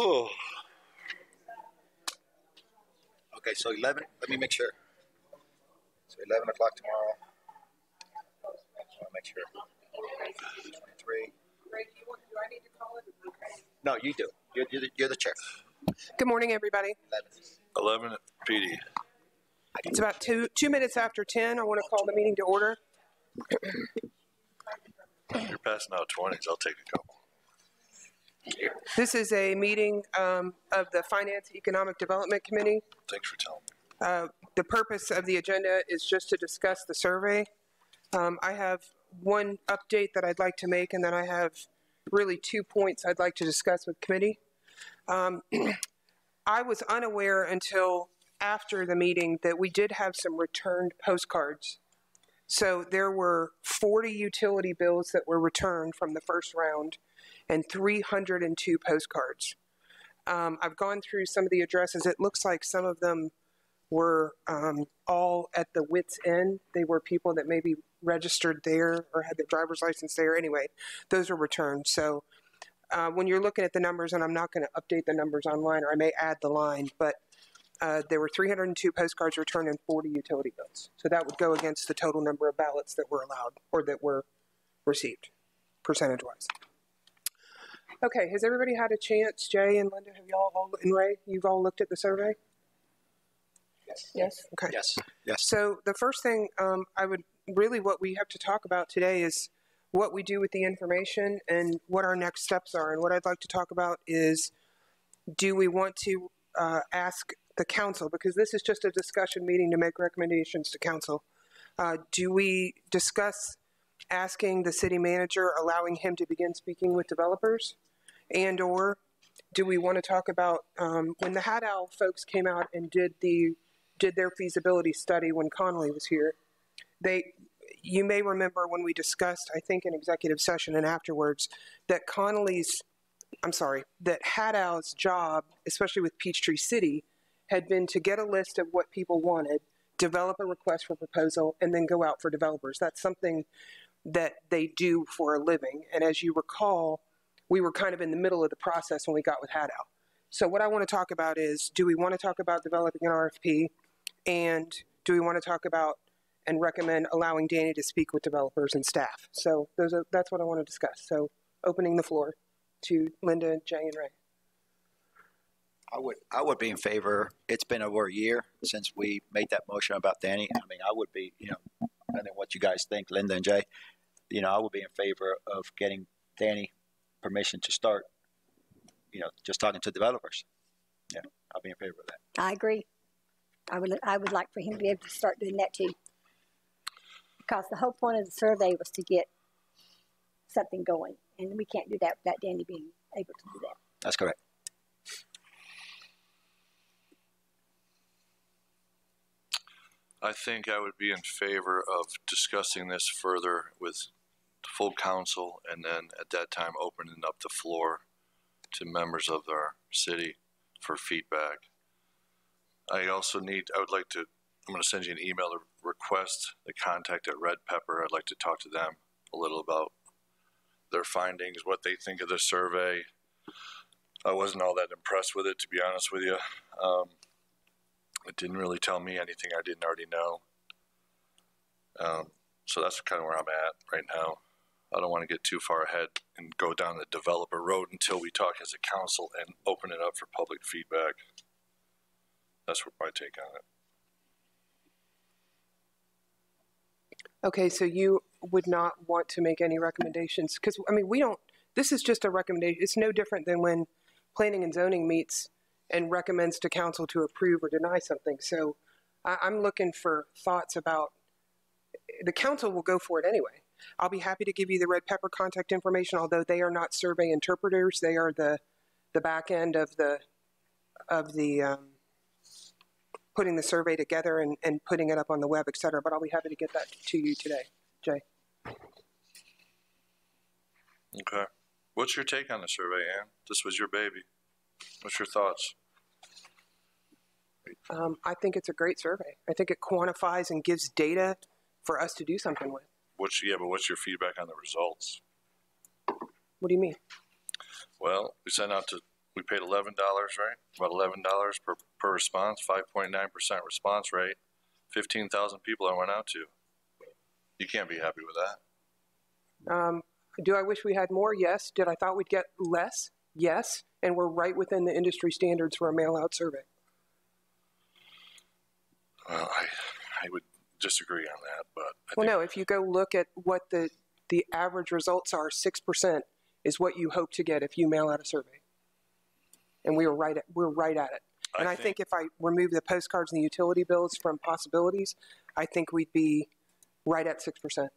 Oh, Okay, so eleven, let me make sure. So eleven o'clock tomorrow. I wanna make sure. Twenty-three. Greg, do you want, do I need to call it? Okay. No, you do. You're, you're the, you're the chair. Good morning, everybody. Eleven. 11 PD. It's about two, two minutes after 10. I want to call the meeting to order. You're passing out 20s. I'll take a couple. This is a meeting um, of the Finance Economic Development Committee. Thanks for telling me. Uh, The purpose of the agenda is just to discuss the survey. Um, I have one update that I'd like to make, and then I have really two points I'd like to discuss with committee. Um, I was unaware until after the meeting that we did have some returned postcards. So there were 40 utility bills that were returned from the first round and 302 postcards. Um, I've gone through some of the addresses. It looks like some of them were um, all at the wits end. They were people that maybe registered there or had their driver's license there. Anyway, those were returned. So uh, when you're looking at the numbers, and I'm not going to update the numbers online, or I may add the line, but uh, there were 302 postcards returned and 40 utility bills. So that would go against the total number of ballots that were allowed or that were received, percentage wise. Okay, has everybody had a chance? Jay and Linda, have y'all all, and Ray, you've all looked at the survey? Yes. Yes. Okay. Yes, yes. So the first thing um, I would really what we have to talk about today is what we do with the information and what our next steps are. And what I'd like to talk about is do we want to uh, ask the council because this is just a discussion meeting to make recommendations to council. Uh, do we discuss asking the city manager, allowing him to begin speaking with developers, and or do we want to talk about um, when the Hat Owl folks came out and did the did their feasibility study when Connolly was here? They, you may remember when we discussed, I think in executive session and afterwards, that Connolly's, I'm sorry, that Hat Owl's job, especially with Peachtree City, had been to get a list of what people wanted, develop a request for proposal, and then go out for developers. That's something that they do for a living. And as you recall, we were kind of in the middle of the process when we got with Hat Owl. So what I want to talk about is, do we want to talk about developing an RFP? And do we want to talk about and recommend allowing Danny to speak with developers and staff? So those are, that's what I want to discuss. So opening the floor to Linda, Jay, and Ray. I would, I would be in favor. It's been over a year since we made that motion about Danny. I mean, I would be, you know, I think what you guys think, Linda and Jay, you know, I would be in favor of getting Danny permission to start, you know, just talking to developers. Yeah, I'll be in favor of that. I agree. I would, I would like for him to be able to start doing that too. Because the whole point of the survey was to get something going, and we can't do that without Danny being able to do that. That's correct. I think I would be in favor of discussing this further with the full council and then at that time opening up the floor to members of our city for feedback. I also need, I would like to, I'm going to send you an email to request the contact at Red Pepper. I'd like to talk to them a little about their findings, what they think of the survey. I wasn't all that impressed with it, to be honest with you. Um, it didn't really tell me anything I didn't already know. Um, so that's kind of where I'm at right now. I don't want to get too far ahead and go down the developer road until we talk as a council and open it up for public feedback. That's what my take on it. Okay, so you would not want to make any recommendations because I mean we don't. This is just a recommendation. It's no different than when planning and zoning meets and recommends to council to approve or deny something. So I, I'm looking for thoughts about. The council will go for it anyway. I'll be happy to give you the Red Pepper contact information, although they are not survey interpreters. They are the the back end of the of the um, putting the survey together and, and putting it up on the web, et cetera. But I'll be happy to get that to you today, Jay. Okay. What's your take on the survey, Ann? This was your baby. What's your thoughts? Um, I think it's a great survey. I think it quantifies and gives data for us to do something with. What's yeah, but what's your feedback on the results? What do you mean? Well, we sent out to We paid eleven dollars, right? About eleven dollars per, per response, five point nine percent response rate, fifteen thousand people I went out to. You can't be happy with that. Um, do I wish we had more? Yes. Did I thought we'd get less? Yes. And we're right within the industry standards for a mail-out survey. Well, I, I would disagree on that, but I Well, think, no, if you go look at what the, the average results are, 6% is what you hope to get if you mail out a survey. And we were right at, we're right at it. And I, think, if I remove the postcards and the utility bills from possibilities, I think we'd be right at 6%.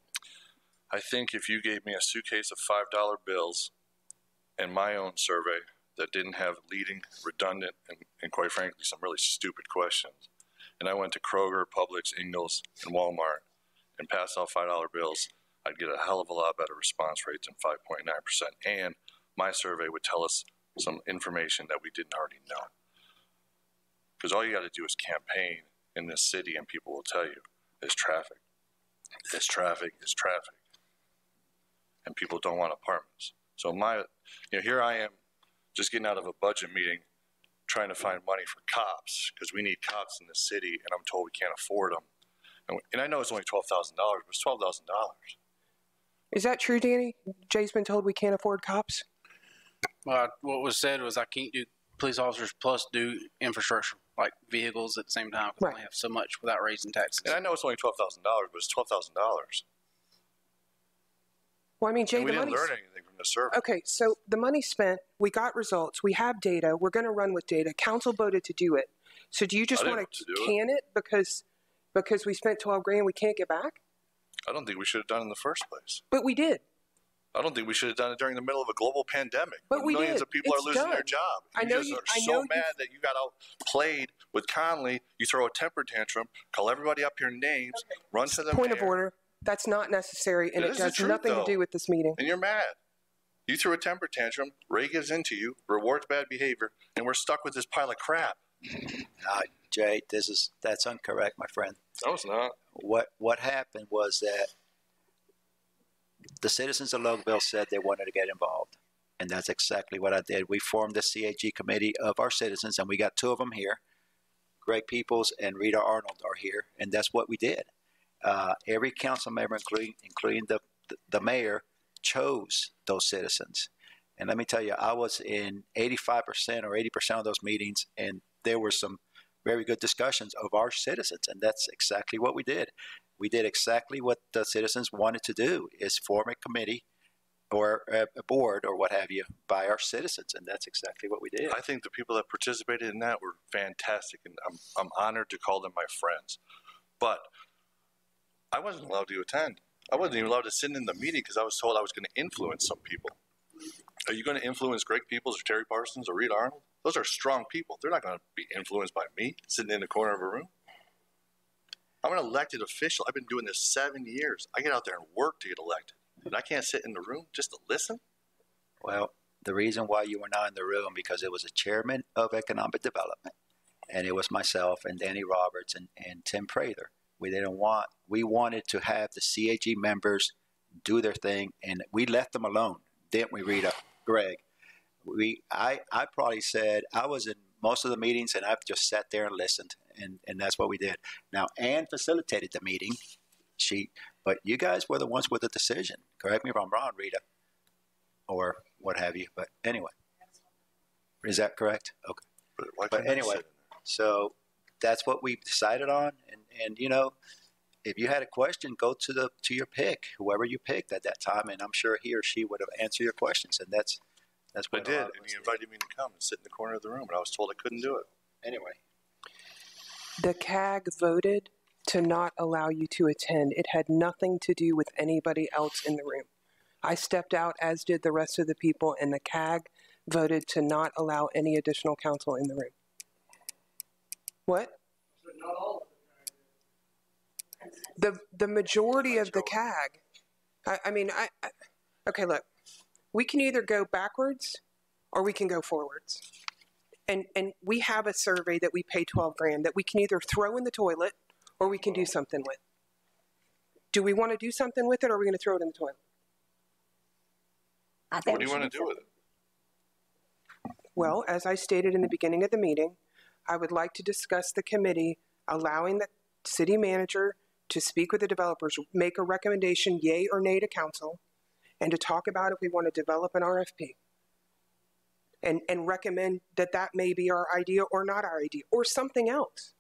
I think if you gave me a suitcase of five dollar bills and my own survey that didn't have leading, redundant, and, and quite frankly, some really stupid questions, and I went to Kroger, Publix, Ingles, and Walmart and passed out five dollar bills, I'd get a hell of a lot better response rate than five point nine percent. And my survey would tell us some information that we didn't already know. Because all you got to do is campaign in this city, and people will tell you there's traffic. There's traffic. There's traffic and people don't want apartments. So my, you know, here I am, just getting out of a budget meeting, trying to find money for cops because we need cops in the city, and I'm told we can't afford them. And, and I know it's only twelve thousand dollars, but it's twelve thousand dollars. Is that true, Danny? Jay's been told we can't afford cops? Well, what was said was I can't do police officers plus do infrastructure like vehicles at the same time because I only have so much without raising taxes. And I know it's only twelve thousand dollars, but it's twelve thousand dollars. Well, I mean, Jay, And we the didn't money's learn anything from the survey. Okay, so the money spent, we got results, we have data, we're going to run with data. Council voted to do it. So do you just I didn't want to to do it. can it because because we spent 12 grand we can't get back? I don't think we should have done it in the first place. But we did. I don't think we should have done it during the middle of a global pandemic. But when we millions did. of people It's are losing their done. job. I You know you- are I so know you- mad that you got outplayed with Conley. You throw a temper tantrum, call everybody up here names, run to the Point of mayor, order. That's not necessary and It it, is the has truth, nothing though. to do with this meeting. and you're mad. You threw a temper tantrum. Ray gives in to you, rewards bad behavior, and we're stuck with this pile of crap. Uh, Jay, this is that's incorrect, my friend. No, it's not. What what happened was that the citizens of Loganville said they wanted to get involved, and that's exactly what I did. We formed the CAG committee of our citizens, and we got two of them here. Greg Peoples and Rita Arnold are here, and that's what we did. Uh, every council member, including including the, the mayor, chose those citizens. And let me tell you, I was in 85% or 80% of those meetings, and there were some very good discussions of our citizens, and that's exactly what we did. We did exactly what the citizens wanted to do: is form a committee or a board or what have you by our citizens, and that's exactly what we did. I think the people that participated in that were fantastic, and I'm, I'm honored to call them my friends. But I wasn't allowed to attend. I wasn't even allowed to sit in the meeting because I was told I was going to influence some people. Are you going to influence Greg Peoples or Terry Parsons or Rita Arnold? Those are strong people. They're not going to be influenced by me sitting in the corner of a room. I'm an elected official. I've been doing this seven years. I get out there and work to get elected. And I can't sit in the room just to listen? Well, the reason why you were not in the room because it was a chairman of economic development, and it was myself and Danny Roberts and, and Tim Prather. We didn't want we wanted to have the CAG members do their thing, and we left them alone, didn't we, Rita? Greg, we I I probably said I was in most of the meetings, and I've just sat there and listened, and and that's what we did. Now Ann facilitated the meeting, she, but you guys were the ones with the decision. Correct me if I'm wrong, Rita or what have you. But anyway, is that correct? Okay. But, But anyway, sit in there? So that's what we decided on, and and you know, if you had a question, go to the to your pick, whoever you picked at that time, and I'm sure he or she would have answered your questions, and that's that's what a did, and he invited me to come and sit in the corner of the room, and I was told I couldn't do it. Anyway, The CAG voted to not allow you to attend. It had nothing to do with anybody else in the room. I stepped out, as did the rest of the people, and the CAG voted to not allow any additional counsel in the room. What? The the majority of the CAG. I, I mean, I, I okay. Look, we can either go backwards or we can go forwards and and we have a survey that we pay 12 grand that we can either throw in the toilet or we can do something with do we want to do something with it or are we going to throw it in the toilet I think What do you want to do with it? Well, as I stated in the beginning of the meeting, I would like to discuss the committee allowing the city manager to speak with the developers, make a recommendation, yay or nay to council, and to talk about if we want to develop an RFP. And, and recommend that that may be our idea or not our idea, or something else.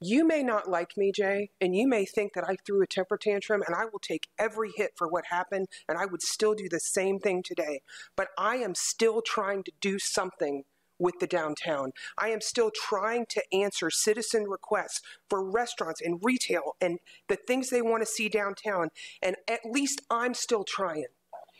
You may not like me, Jay, and you may think that I threw a temper tantrum and I will take every hit for what happened and I would still do the same thing today. But I am still trying to do something with the downtown. I am still trying to answer citizen requests for restaurants and retail and the things they want to see downtown. And at least I'm still trying.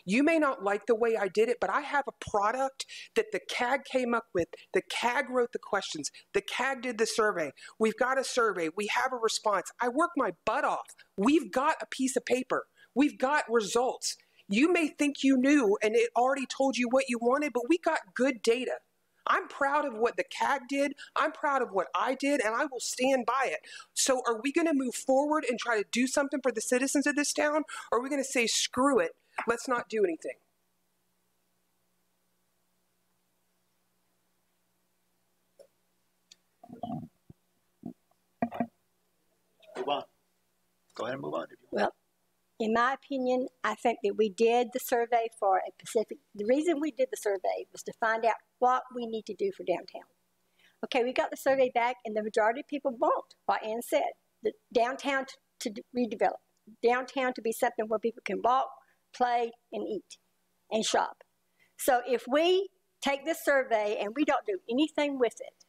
You may not like the way I did it, but I have a product that the CAG came up with. The CAG wrote the questions. The CAG did the survey. We've got a survey. We have a response. I worked my butt off. We've got a piece of paper. We've got results. You may think you knew and it already told you what you wanted, but we got good data. I'm proud of what the CAG did. I'm proud of what I did, and I will stand by it. So, are we going to move forward and try to do something for the citizens of this town? Or are we going to say, screw it, let's not do anything? Move on. Go ahead and move on. if you want. Well, in my opinion, I think that we did the survey for a Pacific. The reason we did the survey was to find out what we need to do for downtown. Okay, we got the survey back, and the majority of people want what Ann said: the downtown to, to redevelop, downtown to be something where people can walk, play, and eat, and shop. So if we take this survey and we don't do anything with it,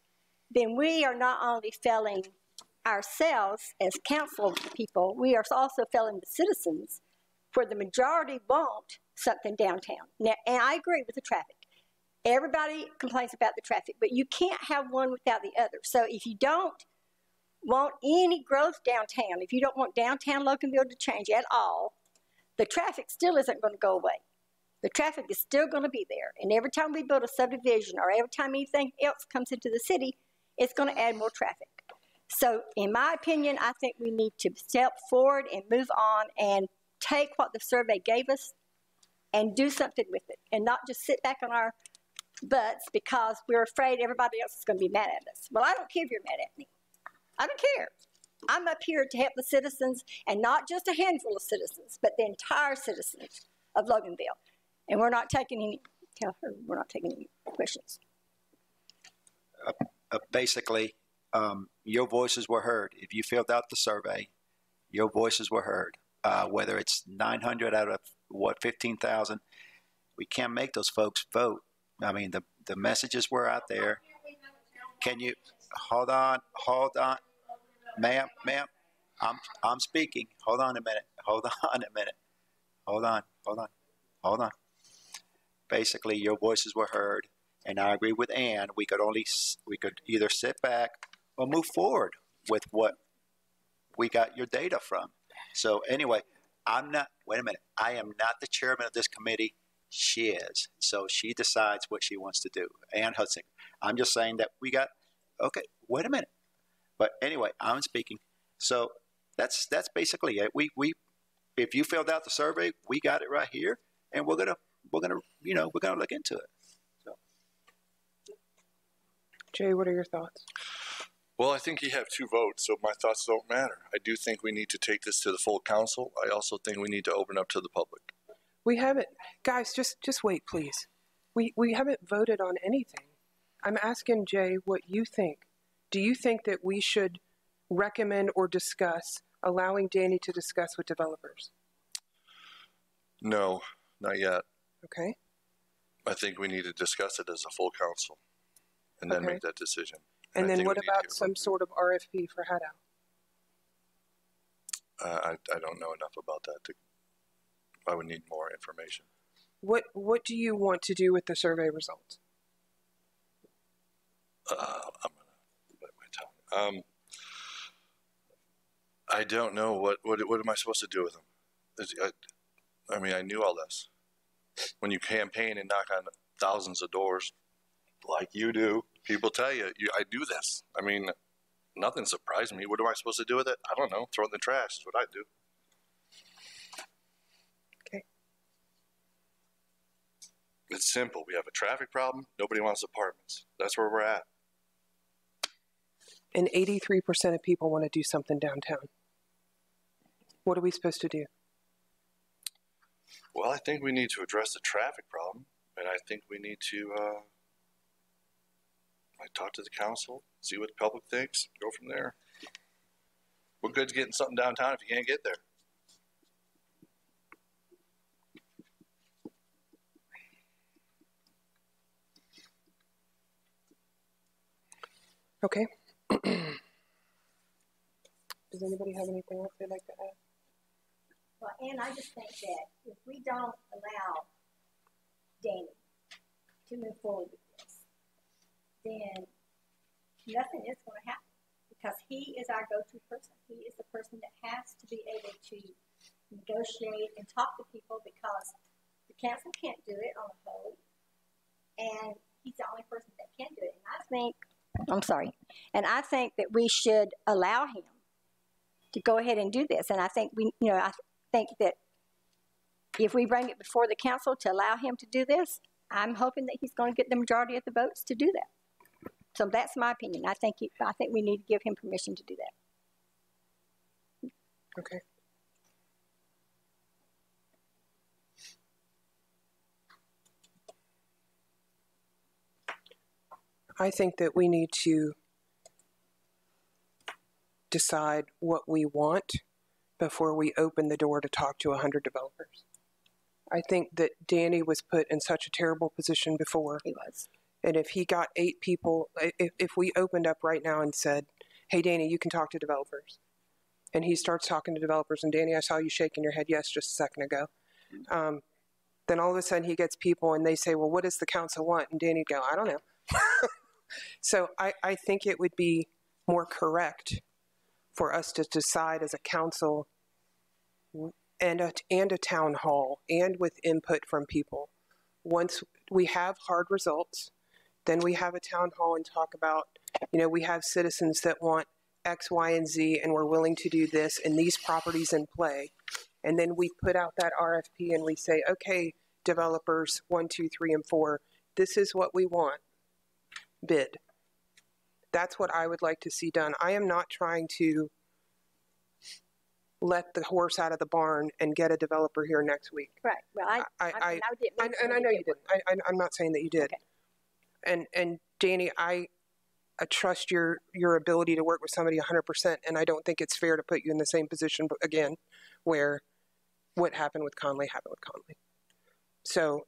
then we are not only failing ourselves as council people, we are also failing the citizens where the majority want something downtown. Now, and I agree with the traffic. Everybody complains about the traffic, but you can't have one without the other. So if you don't want any growth downtown, if you don't want downtown Loganville to change at all, the traffic still isn't going to go away. The traffic is still going to be there. And every time we build a subdivision or every time anything else comes into the city, it's going to add more traffic. So, in my opinion, I think we need to step forward and move on and take what the survey gave us and do something with it and not just sit back on our butts because we're afraid everybody else is going to be mad at us. Well, I don't care if you're mad at me. I don't care. I'm up here to help the citizens and not just a handful of citizens, but the entire citizens of Loganville. And we're not taking any, tell her, we're not taking any questions. uh, basically, um, your voices were heard. If you filled out the survey, your voices were heard. Uh, whether it's 900 out of what 15,000, we can't make those folks vote. I mean, the the messages were out there. Can you hold on? Hold on, ma'am, ma'am. I'm I'm speaking. Hold on a minute. Hold on a minute. Hold on. Hold on. Hold on. Basically, your voices were heard, and I agree with Ann. We could only we could either sit back or move forward with what we got your data from. So anyway, I'm not. Wait a minute. I am not the chairman of this committee. She is. So she decides what she wants to do. Ann Hudson. I'm just saying that we got. Okay. Wait a minute. But anyway, I'm speaking. So that's that's basically it. We we if you filled out the survey, we got it right here, and we're gonna we're gonna you know we're gonna look into it. Jay, what are your thoughts? Well, I think you have two votes, so my thoughts don't matter. I do think we need to take this to the full council. I also think we need to open up to the public. We haven't, guys. Just just wait, please. We we haven't voted on anything. I'm asking Jay what you think. Do you think that we should recommend or discuss allowing Danny to discuss with developers? No, not yet. Okay. I think we need to discuss it as a full council and then Okay. make that decision. And I then what we need to about some sort of RFP for Hadow? Uh, I, I don't know enough about that. To, I would need more information. What what do you want to do with the survey results? Uh, I'm gonna bite my tongue. Um, I don't know what, what what am I supposed to do with them? Is- I, I mean, I knew all this. When you campaign and knock on thousands of doors, like you do, people tell you, you I do this. I mean, nothing surprised me. What am I supposed to do with it? I don't know. Throw it in the trash is what I do. Okay. It's simple. We have a traffic problem. Nobody wants apartments. That's where we're at. And 83% of people want to do something downtown. What are we supposed to do? Well, I think we need to address the traffic problem, and I think we need to uh, like talk to the council, see what the public thinks, go from there. What good's getting something downtown if you can't get there? Okay. Does anybody have anything else they'd like to add? Well, and I just think that if we don't allow Danny to move forward with this, then nothing is going to happen because he is our go-to person. He is the person that has to be able to negotiate and talk to people because the council can't do it on the whole, and he's the only person that can do it. And I think, I'm sorry, and I think that we should allow him to go ahead and do this. And I think we, you know, I think that if we bring it before the council to allow him to do this, I'm hoping that he's going to get the majority of the votes to do that. So that's my opinion. I think I think we need to give him permission to do that. Okay. I think that we need to decide what we want before we open the door to talk to 100 developers. I think that Danny was put in such a terrible position before. He was. And if he got eight people, if, if we opened up right now and said, hey, Danny, you can talk to developers. And he starts talking to developers, and Danny, I saw you shaking your head yes just a second ago. Um, then all of a sudden he gets people and they say, well, what does the council want? And Danny'd go, I don't know. so I, I think it would be more correct for us to decide as a council and a, and a town hall and with input from people. Once we have hard results, then we have a town hall and talk about, you know, we have citizens that want X, Y, and Z, and we're willing to do this, and these properties in play. And then we put out that RFP and we say, okay, developers one, two, three, and four, this is what we want. Bid. That's what I would like to see done. I am not trying to let the horse out of the barn and get a developer here next week. Right. Well, I, I, I, I, I didn't. I, and I know you didn't. I, I, I'm not saying that you did. Okay. And and Danny, I, I trust your your ability to work with somebody 100%, and I don't think it's fair to put you in the same position again, where what happened with Conley happened with Conley. So,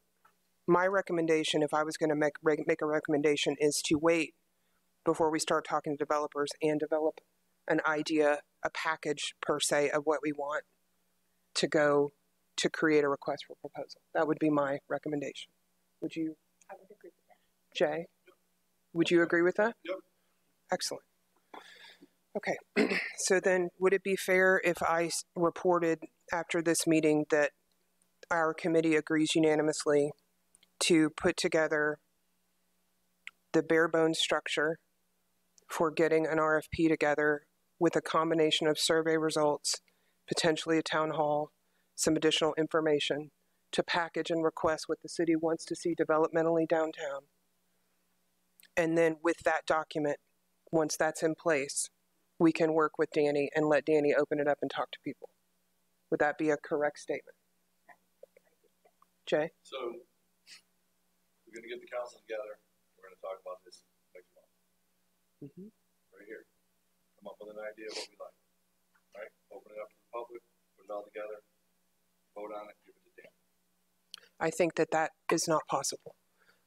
my recommendation, if I was going to make make a recommendation, is to wait before we start talking to developers and develop an idea, a package per se of what we want to go to create a request for proposal. That would be my recommendation. Would you, I would agree. Jay? Would you agree with that? Yep. Excellent. Okay, so then would it be fair if I reported after this meeting that our committee agrees unanimously to put together the bare bones structure for getting an RFP together with a combination of survey results, potentially a town hall, some additional information to package and request what the city wants to see developmentally downtown. And then with that document, once that's in place, we can work with Danny and let Danny open it up and talk to people. Would that be a correct statement? Jay? So we're going to get the council together. We're going to talk about this next month, Mm-hmm. right here. Come up with an idea of what we like. All right? Open it up to the public, put it all together, vote on it, give it to Dan. I think that that is not possible.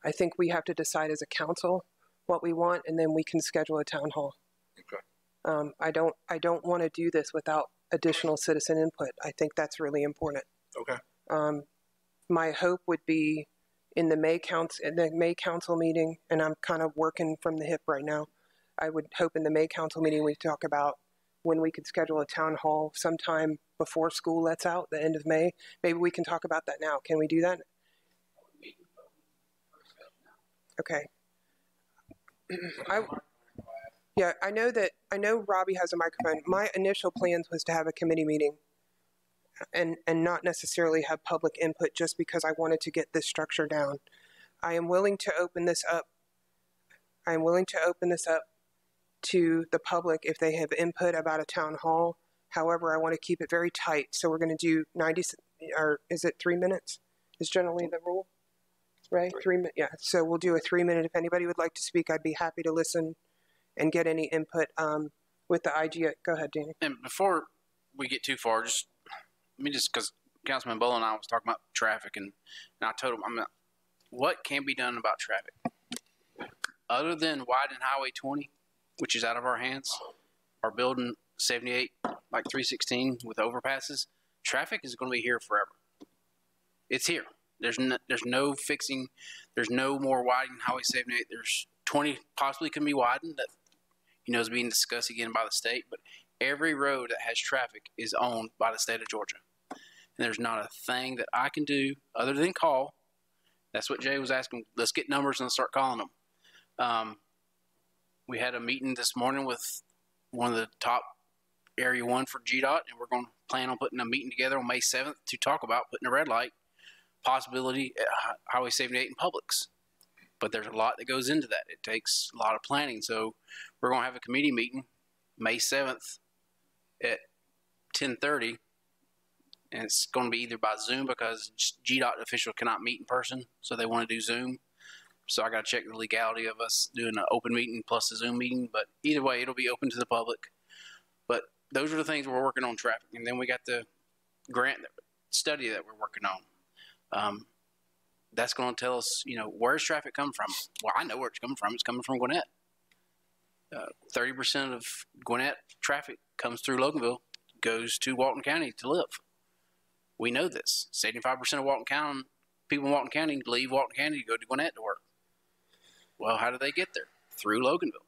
I think we have to decide as a council what we want, and then we can schedule a town hall. Okay. Um, I don't, I don't want to do this without additional citizen input. I think that's really important. Okay. Um, my hope would be in the May council, in the May council meeting, and I'm kind of working from the hip right now. I would hope in the May council meeting we talk about when we could schedule a town hall sometime before school lets out, the end of May. Maybe we can talk about that now. Can we do that? Okay. I, yeah, I know that, I know Robbie has a microphone. My initial plans was to have a committee meeting and, and not necessarily have public input just because I wanted to get this structure down. I am willing to open this up. I am willing to open this up to the public if they have input about a town hall. However, I want to keep it very tight. So we're going to do 90, or is it three minutes? Is generally the rule? Right? Three, minutes. yeah. So we'll do a three minute. If anybody would like to speak, I'd be happy to listen and get any input um, with the idea. Go ahead, Danny. And before we get too far, just let me just because Councilman Bull and I was talking about traffic, and, and I told him, I'm not, what can be done about traffic other than widen Highway 20, which is out of our hands, or building 78 like 316 with overpasses. Traffic is going to be here forever. It's here. There's no, there's no fixing. There's no more widening Highway 78. There's 20 possibly can be widened. That you know is being discussed again by the state, but every road that has traffic is owned by the state of Georgia. And there's not a thing that I can do other than call. That's what Jay was asking. Let's get numbers and start calling them. Um, we had a meeting this morning with one of the top area one for GDOT, and we're going to plan on putting a meeting together on May 7th to talk about putting a red light possibility uh, Highway 78 in Publix. But there's a lot that goes into that. It takes a lot of planning. So we're going to have a committee meeting May 7th at 10:30 and it's going to be either by Zoom because GDOT official cannot meet in person, so they want to do Zoom. So I got to check the legality of us doing an open meeting plus a Zoom meeting, but either way, it'll be open to the public. But those are the things we're working on traffic, and then we got the grant study that we're working on. Um, that's going to tell us, you know, where's traffic come from? Well, I know where it's coming from. It's coming from Gwinnett. Uh, Thirty percent of Gwinnett traffic comes through Loganville, goes to Walton County to live. We know this. Seventy-five percent of Walton County people in Walton County leave Walton County to go to Gwinnett to work. Well, how do they get there? Through Loganville.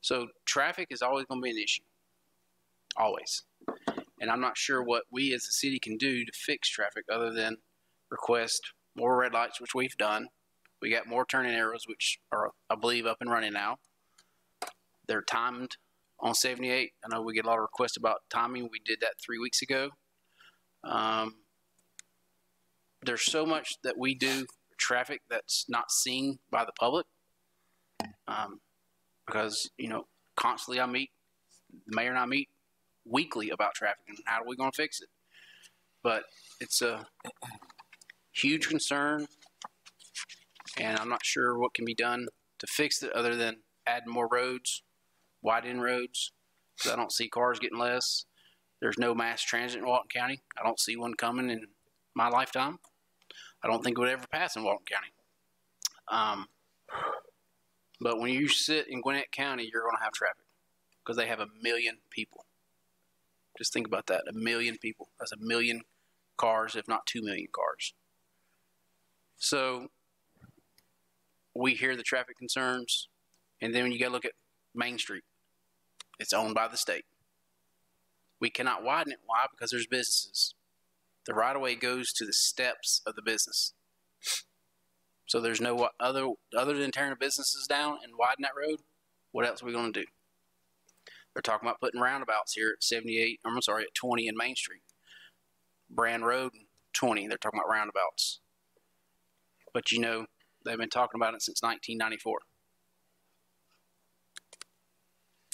So traffic is always going to be an issue. Always. And I'm not sure what we as a city can do to fix traffic other than request more red lights, which we've done. We got more turning arrows, which are, I believe, up and running now. They're timed on 78. I know we get a lot of requests about timing. We did that three weeks ago. Um, there's so much that we do traffic that's not seen by the public. Um, because, you know, constantly I meet, the mayor and I meet weekly about traffic and how are we going to fix it. But it's a huge concern, and I'm not sure what can be done to fix it other than add more roads, widen roads. 'cause I don't see cars getting less. There's no mass transit in Walton County. I don't see one coming in my lifetime. I don't think it would ever pass in Walton County. Um, but when you sit in Gwinnett County, you're going to have traffic because they have a million people. Just think about that. A million people. That's a million cars, if not two million cars. So we hear the traffic concerns, and then when you got to look at Main Street, it's owned by the state. We cannot widen it. Why? Because there's businesses. The right of way goes to the steps of the business. So there's no other other than tearing the businesses down and widen that road. What else are we going to do? They're talking about putting roundabouts here at 78. I'm sorry, at 20 in Main Street, Brand Road 20. They're talking about roundabouts. But you know, they've been talking about it since 1994,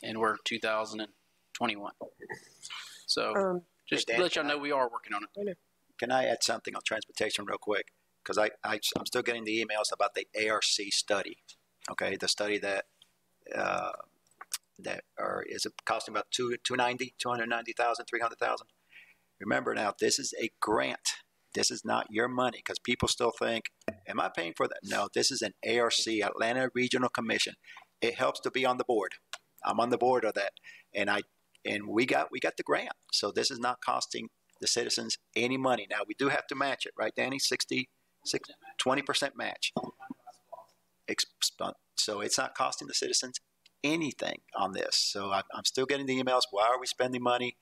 and we're 2021. So Um, just Hey, to Dan, let y'all know we are working on it. Can I add something on transportation real quick? Because I, I, I'm still getting the emails about the ARC study. Okay, the study that uh, that or is it costing about two 290, 290,000, 300,000? Remember now, this is a grant. This is not your money because people still think, "Am I paying for that?" No, this is an ARC, Atlanta Regional Commission. It helps to be on the board. I'm on the board of that, and I and we got we got the grant. So this is not costing the citizens any money. Now we do have to match it, right, Danny? 60, 20 percent match. So it's not costing the citizens anything on this. So I, I'm still getting the emails. Why are we spending money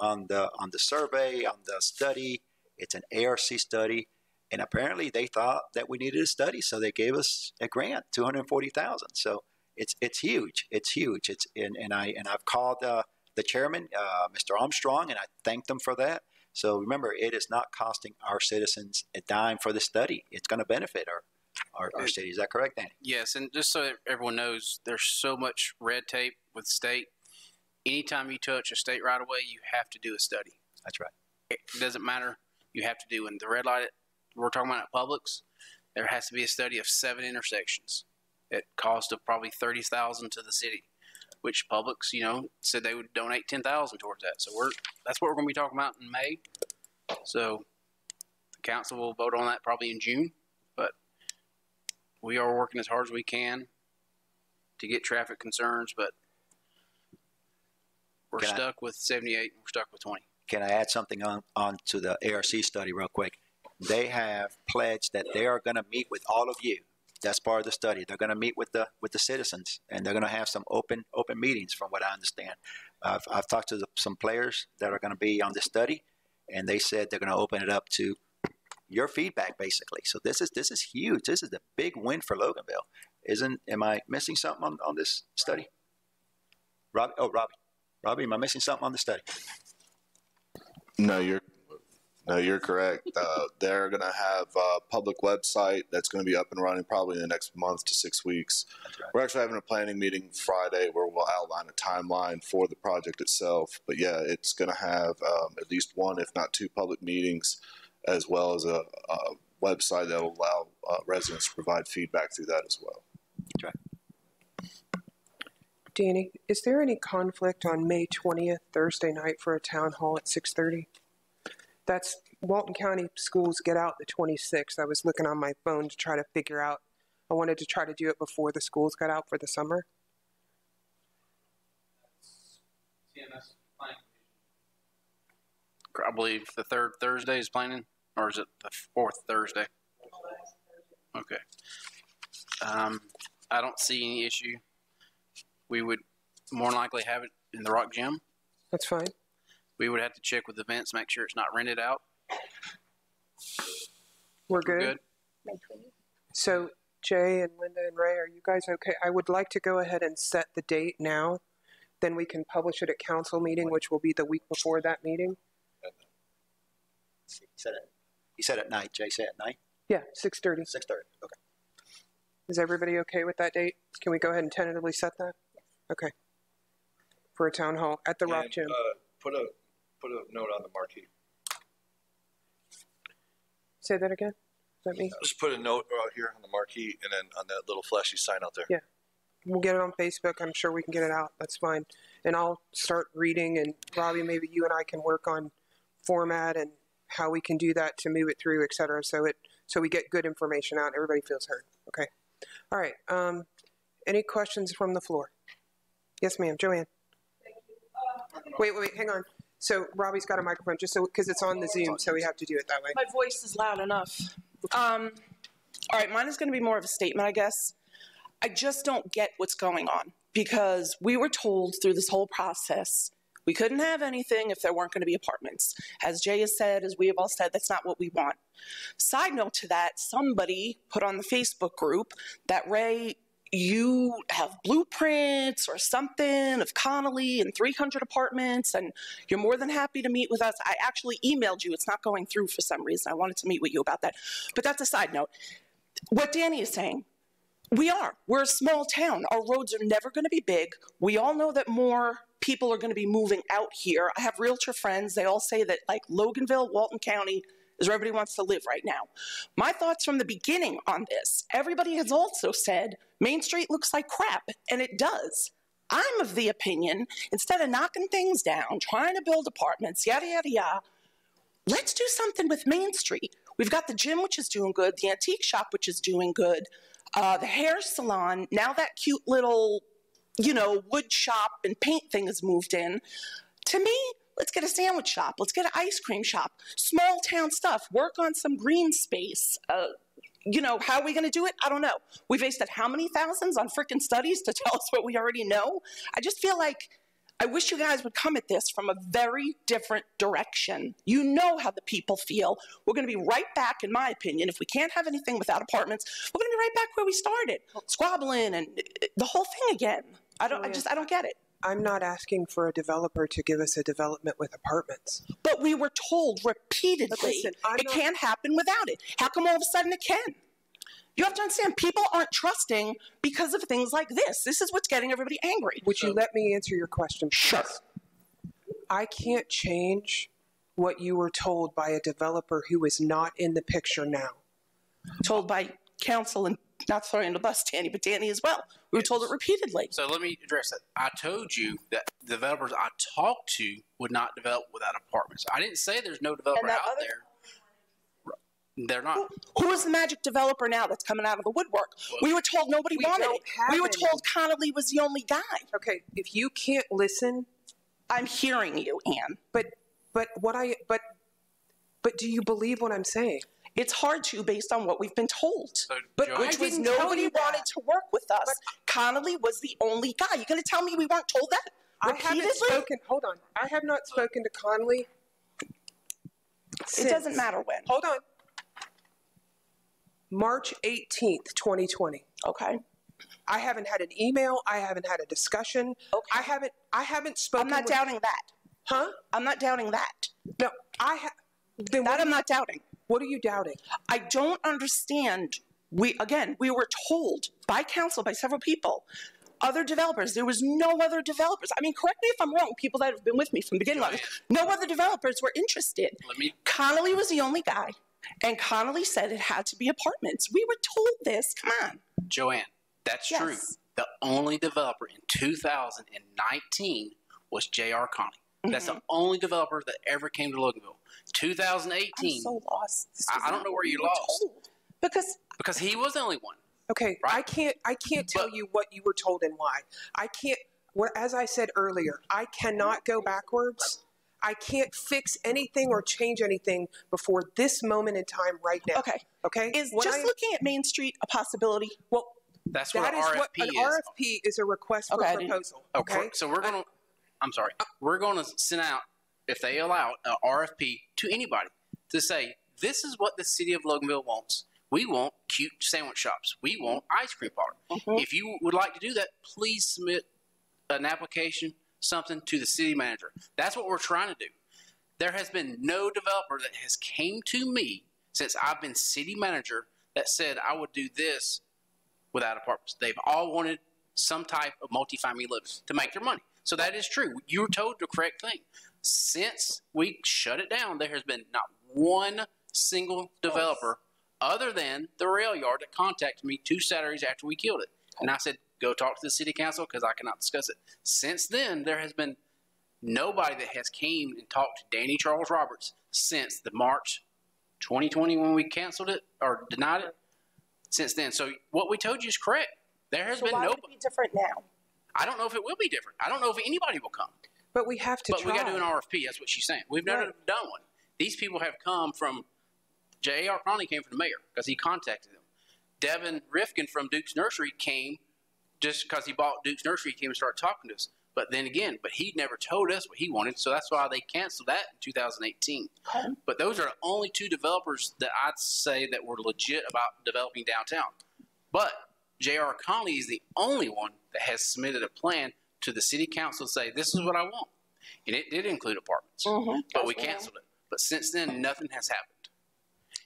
on the on the survey on the study? It's an ARC study, and apparently they thought that we needed a study, so they gave us a grant, two hundred forty thousand. So it's it's huge. It's huge. It's and, and I and I've called uh, the chairman, uh, Mr. Armstrong, and I thanked them for that. So remember, it is not costing our citizens a dime for the study. It's going to benefit our our, our city. Is that correct, Danny? Yes, and just so everyone knows, there's so much red tape with state. Anytime you touch a state right away, you have to do a study. That's right. It doesn't matter. You have to do. And the red light we're talking about at Publix, there has to be a study of seven intersections. It cost of probably thirty thousand to the city, which Publix, you know, said they would donate ten thousand towards that. So we're that's what we're going to be talking about in May. So the council will vote on that probably in June, but we are working as hard as we can to get traffic concerns, but we're Can I- stuck with 78 and we're stuck with 20. Can I add something on, on to the ARC study real quick? They have pledged that they are going to meet with all of you. That's part of the study. They're going to meet with the with the citizens, and they're going to have some open open meetings, from what I understand. I've, I've talked to the, some players that are going to be on the study, and they said they're going to open it up to your feedback, basically. So this is this is huge. This is a big win for Loganville. Isn't? Am I missing something on, on this study? Robbie, oh Robbie, Robbie, am I missing something on the study? No, you're no, you're correct. Uh, they're going to have a public website that's going to be up and running probably in the next month to six weeks. Right. We're actually having a planning meeting Friday where we'll outline a timeline for the project itself. But yeah, it's going to have um, at least one, if not two, public meetings, as well as a, a website that will allow uh, residents to provide feedback through that as well. Danny, is there any conflict on May 20th, Thursday night, for a town hall at 6:30? That's Walton County schools get out the 26th. I was looking on my phone to try to figure out. I wanted to try to do it before the schools got out for the summer. I believe the third Thursday is planning, or is it the fourth Thursday? Okay. Um, I don't see any issue. We would more than likely have it in the Rock Gym. That's fine. We would have to check with events, make sure it's not rented out. We're We're good. good. May 20th. So Jay and Linda and Ray, are you guys okay? I would like to go ahead and set the date now. Then we can publish it at council meeting, which will be the week before that meeting. He said it. He said at night. Jay said at night. Yeah, 6:30. Six thirty. Okay. Is everybody okay with that date? Can we go ahead and tentatively set that? Okay. For a town hall at the Rock And, Gym. uh, Put a, put a note on the marquee. Say that again? Is that me? Just put a note out here on the marquee and then on that little flashy sign out there. Yeah. We'll get it on Facebook. I'm sure we can get it out. That's fine. And I'll start reading and Robbie, maybe you and I can work on format and how we can do that to move it through, et cetera. So it, so we get good information out. and Everybody feels heard. Okay. All right. Um, any questions from the floor? Yes, ma'am. Joanne. Wait, wait, wait. Hang on. So Robbie's got a microphone just so, because it's on the Zoom, so we have to do it that way. My voice is loud enough. Um, all right, mine is going to be more of a statement, I guess. I just don't get what's going on because we were told through this whole process we couldn't have anything if there weren't going to be apartments. As Jay has said, as we have all said, that's not what we want. Side note to that, somebody put on the Facebook group that Ray, you have blueprints or something of Connolly and 300 apartments, and you're more than happy to meet with us. I actually emailed you. It's not going through for some reason. I wanted to meet with you about that. But that's a side note. What Danny is saying, we are. We're a small town. Our roads are never going to be big. We all know that more people are going to be moving out here. I have realtor friends. They all say that, like, Loganville, Walton County is where everybody wants to live right now. My thoughts from the beginning on this everybody has also said Main Street looks like crap, and it does. I'm of the opinion, instead of knocking things down, trying to build apartments, yada, yada, yada, let's do something with Main Street. We've got the gym, which is doing good, the antique shop, which is doing good, uh, the hair salon, now that cute little, you know, wood shop and paint thing has moved in. To me, let's get a sandwich shop, let's get an ice cream shop, small town stuff, work on some green space. Uh, you know, how are we going to do it? I don't know. We've wasted how many thousands on freaking studies to tell us what we already know? I just feel like I wish you guys would come at this from a very different direction. You know how the people feel. We're going to be right back, in my opinion. If we can't have anything without apartments, we're going to be right back where we started, squabbling and uh, the whole thing again. I don't. I just. I don't get it. I'm not asking for a developer to give us a development with apartments. But we were told repeatedly listen, it not- can't happen without it. How come all of a sudden it can? You have to understand, people aren't trusting because of things like this. This is what's getting everybody angry. Would you let me answer your question? Sure. I can't change what you were told by a developer who is not in the picture now. Told by council and not throwing the bus, Danny, but Danny as well. We were told it repeatedly. So let me address that. I told you that the developers I talked to would not develop without apartments. I didn't say there's no developer out other- there. They're not. Who is the magic developer now that's coming out of the woodwork? We were told nobody We wanted it. We were any. told Connolly was the only guy. Okay, if you can't listen, I'm hearing you, Anne. but but what I but but do you believe what I'm saying? It's hard to based on what we've been told. So, But Joanne, Which was nobody wanted to work with us. Connolly was the only guy. You're going to tell me we weren't told that I haven't spoken. Hold on, I have not spoken to Conley. It doesn't matter when. Hold on. March 18th, 2020. Okay. I haven't had an email. I haven't had a discussion. Okay. I haven't. I haven't spoken. I'm not with- doubting that. Huh? I'm not doubting that. No. I have. Then That I'm not doubting. What are you doubting? I don't understand. We again, we were told by council, by several people, other developers. There was no other developers. I mean, correct me if I'm wrong. People that have been with me from the beginning of this, no other developers were interested. let me. Connolly was the only guy, and Connolly said it had to be apartments. We were told this. Come on. Joanne, that's true. The only developer in 2019 was J.R. Connie. That's the mm-hmm. only developer that ever came to Loganville. 2018, I'm so lost. I- I don't know where you lost. told. Because because he was the only one. Okay, I can't. I can't tell But- you what you were told and why. I can't. What, as I said earlier, I cannot go backwards. I can't fix anything or change anything before this moment in time right now. okay, Okay. is What just I- looking at Main Street a possibility? well. That's what That an is RFP what an is. RFP is a request for Okay, I proposal. Oh, Okay. So we're gonna. I'm sorry. We're gonna send out, if they allow, an RFP to anybody to say this is what the city of Loganville wants. We want cute sandwich shops. We want ice cream parlor. Mm-hmm. If you would like to do that, please submit an application, something to the city manager. That's what we're trying to do. There has been no developer that has came to me since I've been city manager that said I would do this without apartments. They've all wanted some type of multifamily living to make their money. So that is true. You were told the correct thing. Since we shut it down, there has been not one single developer other than the rail yard that contacted me two Saturdays after we killed it. And I said, go talk to the city council because I cannot discuss it. Since then, there has been nobody that has came and talked to Danny Charles Roberts since the March 2020 when we canceled it or denied it. Since then, so what we told you is correct. There has So been no. would it be different now? I don't know if it will be different. I don't know if anybody will come. But we have to but try. we got to do an RFP. That's what she's saying. We've never Right. done one. These people have come from. J.R. Conley came from the mayor because he contacted them. Devin Rifkin from Duke's Nursery came just because he bought Duke's Nursery. He came and started talking to us. But then again, but he never told us what he wanted, so that's why they canceled that in 2018. Okay. But those are the only two developers that I'd say that were legit about developing downtown. But J.R. Conley is the only one that has submitted a plan to the city council to say, this is what I want. And it did include apartments, Mhm. but we That's what I- canceled it. But since then, nothing has happened.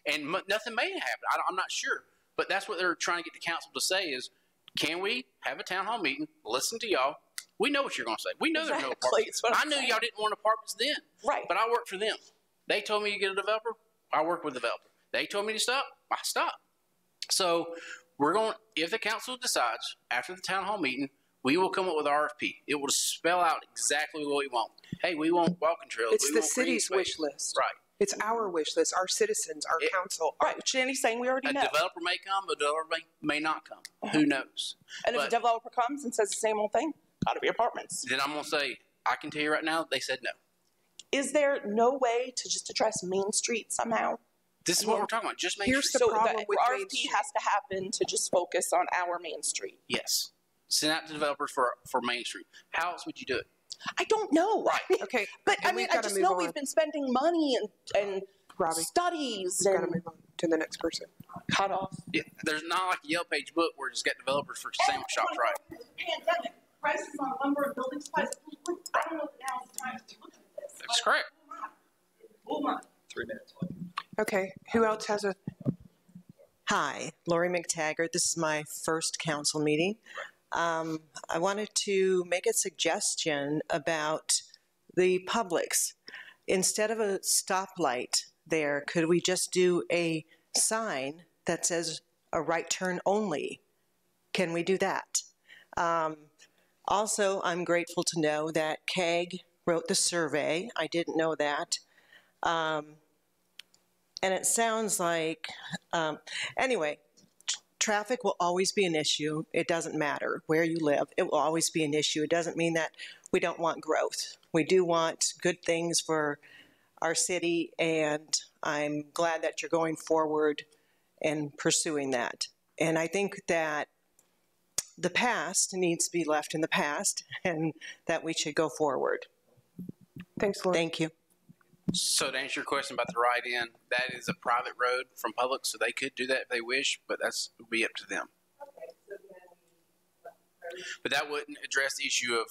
And m- nothing may happen. I- I'm not sure. But that's what they're trying to get the council to say is, can we have a town hall meeting, listen to y'all? We know what you're going to say. We know there's no apartments. I knew saying. y'all didn't want apartments then. Right. But I worked for them. They told me to get a developer. I work with a developer. They told me to stop. I stop. So we're going. If the council decides after the town hall meeting, we will come up with RFP. It will spell out exactly what we want. Hey, we want walking trails. It's we the want green city's space. wish list. Right. It's our wish list, our citizens, our It- council. Right, which Danny's saying we already A know. developer may come, a developer may, may not come. Who uh-huh. knows? and if a but- developer comes and says the same old thing, gotta be apartments. Then I'm gonna say I can tell you right now. They said no. Is there no way to just address Main Street somehow? This is what we're talking about. Just make Here's sure. the so problem the with Main RFP Street. has to happen to just focus on our Main Street. yes. Send out to developers for for Main Street. How else would you do it? I don't know. Right. Okay, But I mean, I just know on. we've been spending money and, and Robbie, studies We've got to and move on to the next person. cut off. Yeah, there's not like a Yellow Page book where it's got developers for sandwich shops, right? Pandemic, prices on lumber and building supplies. I don't know if now is the time to look at this. That's correct. Oh my. Three minutes. Okay, who else has a? Hi, Lori McTaggart. This is my first council meeting. Um, I wanted to make a suggestion about the Publix. Instead of a stoplight there, could we just do a sign that says a right turn only? Can we do that? Um, also, I'm grateful to know that CAG wrote the survey. I didn't know that. Um, and it sounds like, um, anyway, traffic will always be an issue. It doesn't matter where you live, it will always be an issue. It doesn't mean that we don't want growth. We do want good things for our city, and I'm glad that you're going forward and pursuing that. And I think that the past needs to be left in the past and that we should go forward. Thanks, Lori. Thank you. So to answer your question about the right in, that is a private road from public, so they could do that if they wish, but that's would be up to them. But that wouldn't address the issue of,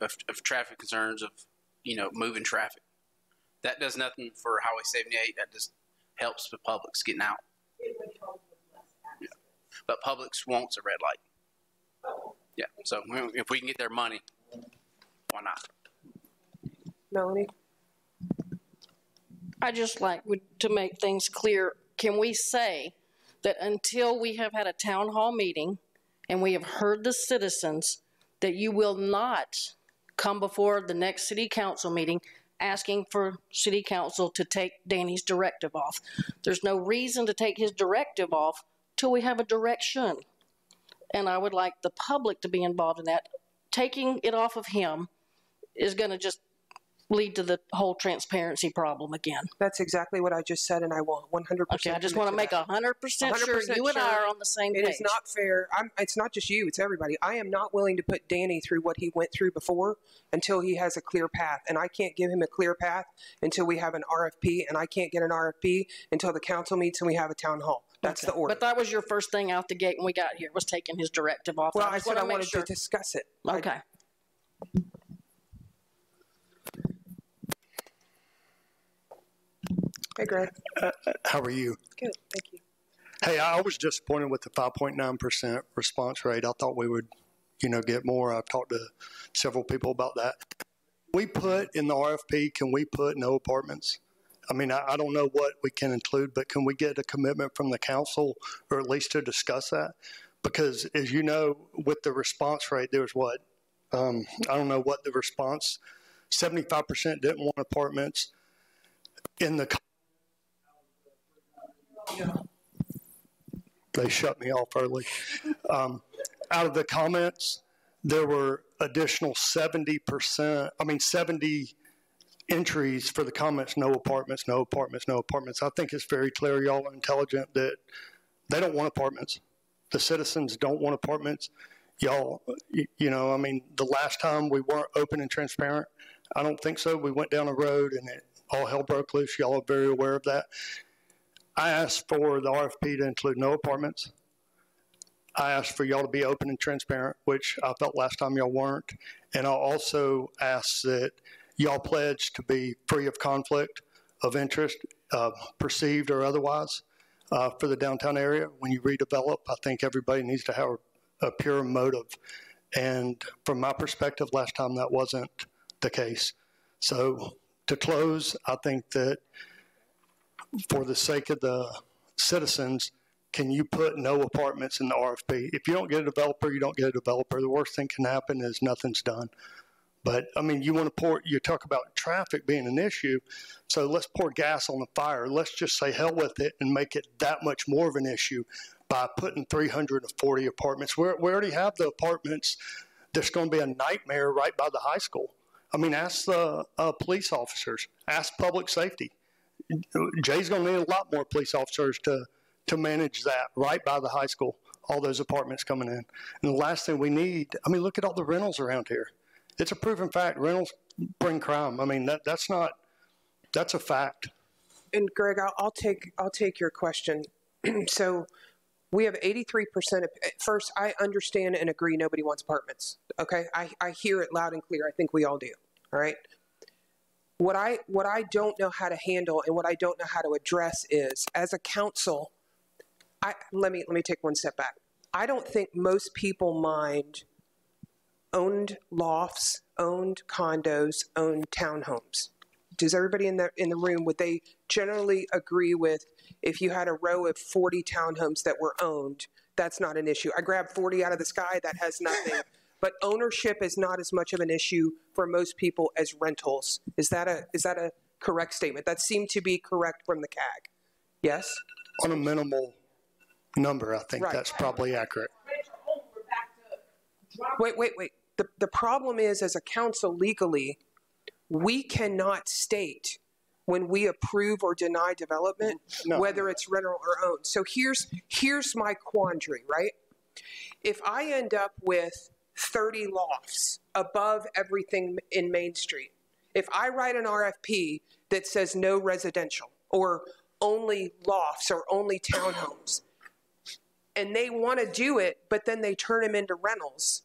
of, of traffic concerns of, you know, moving traffic. That does nothing for Highway 78. That just helps the Publix getting out. Yeah. But Publix wants a red light. Yeah. So if we can get their money, why not? Melanie? I just like to make things clear, can we say that until we have had a town hall meeting and we have heard the citizens, that you will not come before the next city council meeting asking for city council to take Danny's directive off? There's no reason to take his directive off till we have a direction. And I would like the public to be involved in that. Taking it off of him is gonna just lead to the whole transparency problem again. That's exactly what I just said, and I will 100%. Okay, I just want to make that. a hundred percent sure 100% you and I are on the same It page. is not fair. I'm, it's not just you, it's everybody. I am not willing to put Danny through what he went through before until he has a clear path. And I can't give him a clear path until we have an RFP, and I can't get an RFP until the council meets and we have a town hall. That's the order. But that was your first thing out the gate when we got here, was taking his directive off. well, I just said I wanted sure. to discuss it. I- Hey, Greg. How are you? Good, thank you. Hey, I was disappointed with the 5.9% response rate. I thought we would, you know, get more. I've talked to several people about that. We put in the RFP, can we put no apartments? I mean, I, I don't know what we can include, but can we get a commitment from the council or at least to discuss that? Because as you know, with the response rate, there was what? Um, I don't know what the response, 75% didn't want apartments. In the they shut me off early. Um, out of the comments, there were additional 70%, I mean, 70 entries for the comments no apartments, no apartments, no apartments. I think it's very clear, y'all are intelligent, that they don't want apartments. The citizens don't want apartments. Y'all, you, you know, I mean, the last time we weren't open and transparent, I don't think so. We went down a road and it all hell broke loose. Y'all are very aware of that. I asked for the RFP to include no apartments. I asked for y'all to be open and transparent, which I felt last time y'all weren't. And I also asked that y'all pledge to be free of conflict of interest, uh, perceived or otherwise, uh, for the downtown area. When you redevelop, I think everybody needs to have a pure motive. And from my perspective, last time that wasn't the case. So to close, I think that for the sake of the citizens, can you put no apartments in the RFP? If you don't get a developer, you don't get a developer. The worst thing can happen is nothing's done. But I mean, you want to pour, you talk about traffic being an issue. So let's pour gas on the fire. Let's just say hell with it and make it that much more of an issue by putting 340 apartments. We're, we already have the apartments. There's going to be a nightmare right by the high school. I mean, ask the uh, police officers, ask public safety. Jay's going to need a lot more police officers to to manage that right by the high school. All those apartments coming in, and the last thing we need. I mean, look at all the rentals around here. It's a proven fact. Rentals bring crime. I mean, that that's not. That's a fact. And Greg, I'll, I'll take I'll take your question. so we have 83% of first I understand and agree nobody wants apartments. Okay? I, I hear it loud and clear. I think we all do. All right? What I what I don't know how to handle and what I don't know how to address is as a council I, let me, let me take one step back. I don't think most people mind owned lofts, owned condos, owned townhomes. Does everybody in the, in the room, would they generally agree with if you had a row of 40 townhomes that were owned, that's not an issue? I grabbed 40 out of the sky, that has nothing. But ownership is not as much of an issue for most people as rentals. Is that a, is that a correct statement? That seemed to be correct from the CAG. Yes? On a minimal number, I think Right. that's probably accurate. Wait, wait, wait. The, the problem is, as a council legally, we cannot state when we approve or deny development, No. whether it's rental or owned. So here's, here's my quandary, right? If I end up with 30 lofts above everything in Main Street, if I write an RFP that says no residential or only lofts or only townhomes, and they want to do it, but then they turn them into rentals,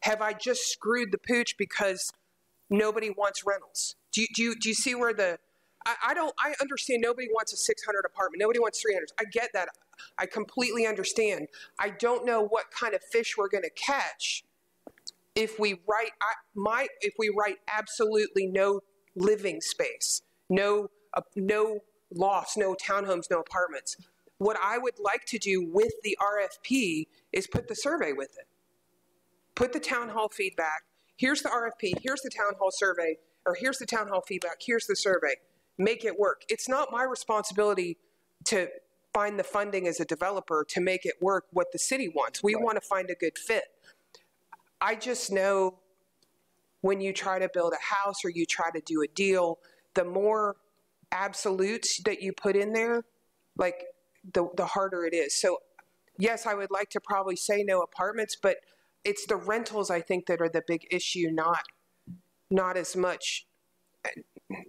have I just screwed the pooch because nobody wants rentals? Do you, do you, do you see where the, I, I don't, I understand nobody wants a 600 apartment, nobody wants 300. I get that. I completely understand. I don't know what kind of fish we're going to catch if we write, I, my, if we write absolutely no living space, no, uh, no lofts, no townhomes, no apartments. What I would like to do with the RFP is put the survey with it put the town hall feedback. Here's the RFP. Here's the town hall survey, or here's the town hall feedback. Here's the survey. Make it work. It's not my responsibility to find the funding as a developer to make it work what the city wants. We want to find a good fit. I just know when you try to build a house or you try to do a deal, the more absolutes that you put in there, like the, the harder it is. So yes, I would like to probably say no apartments, but it's the rentals I think that are the big issue, not not as much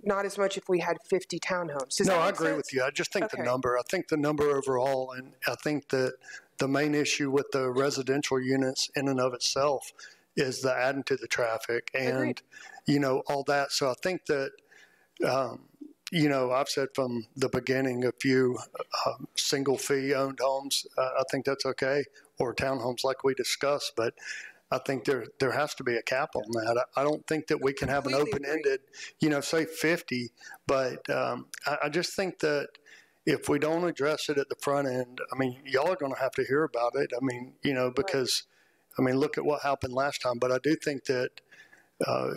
not as much if we had 50 townhomes. Does No, I agree sense? with you. I just think Okay. the number, I think the number overall, and I think that the main issue with the residential units in and of itself is the adding to the traffic and, Agreed. you know, all that. So I think that, um, you know, I've said from the beginning, a few um, single fee owned homes, uh, I think that's okay, or townhomes like we discussed, but I think there, there has to be a cap on that. I, I don't think that we can have an open-ended, you know, say 50, but um, I, I just think that if we don't address it at the front end, I mean, y'all are going to have to hear about it. I mean, you know, because, I mean, look at what happened last time. But I do think that uh,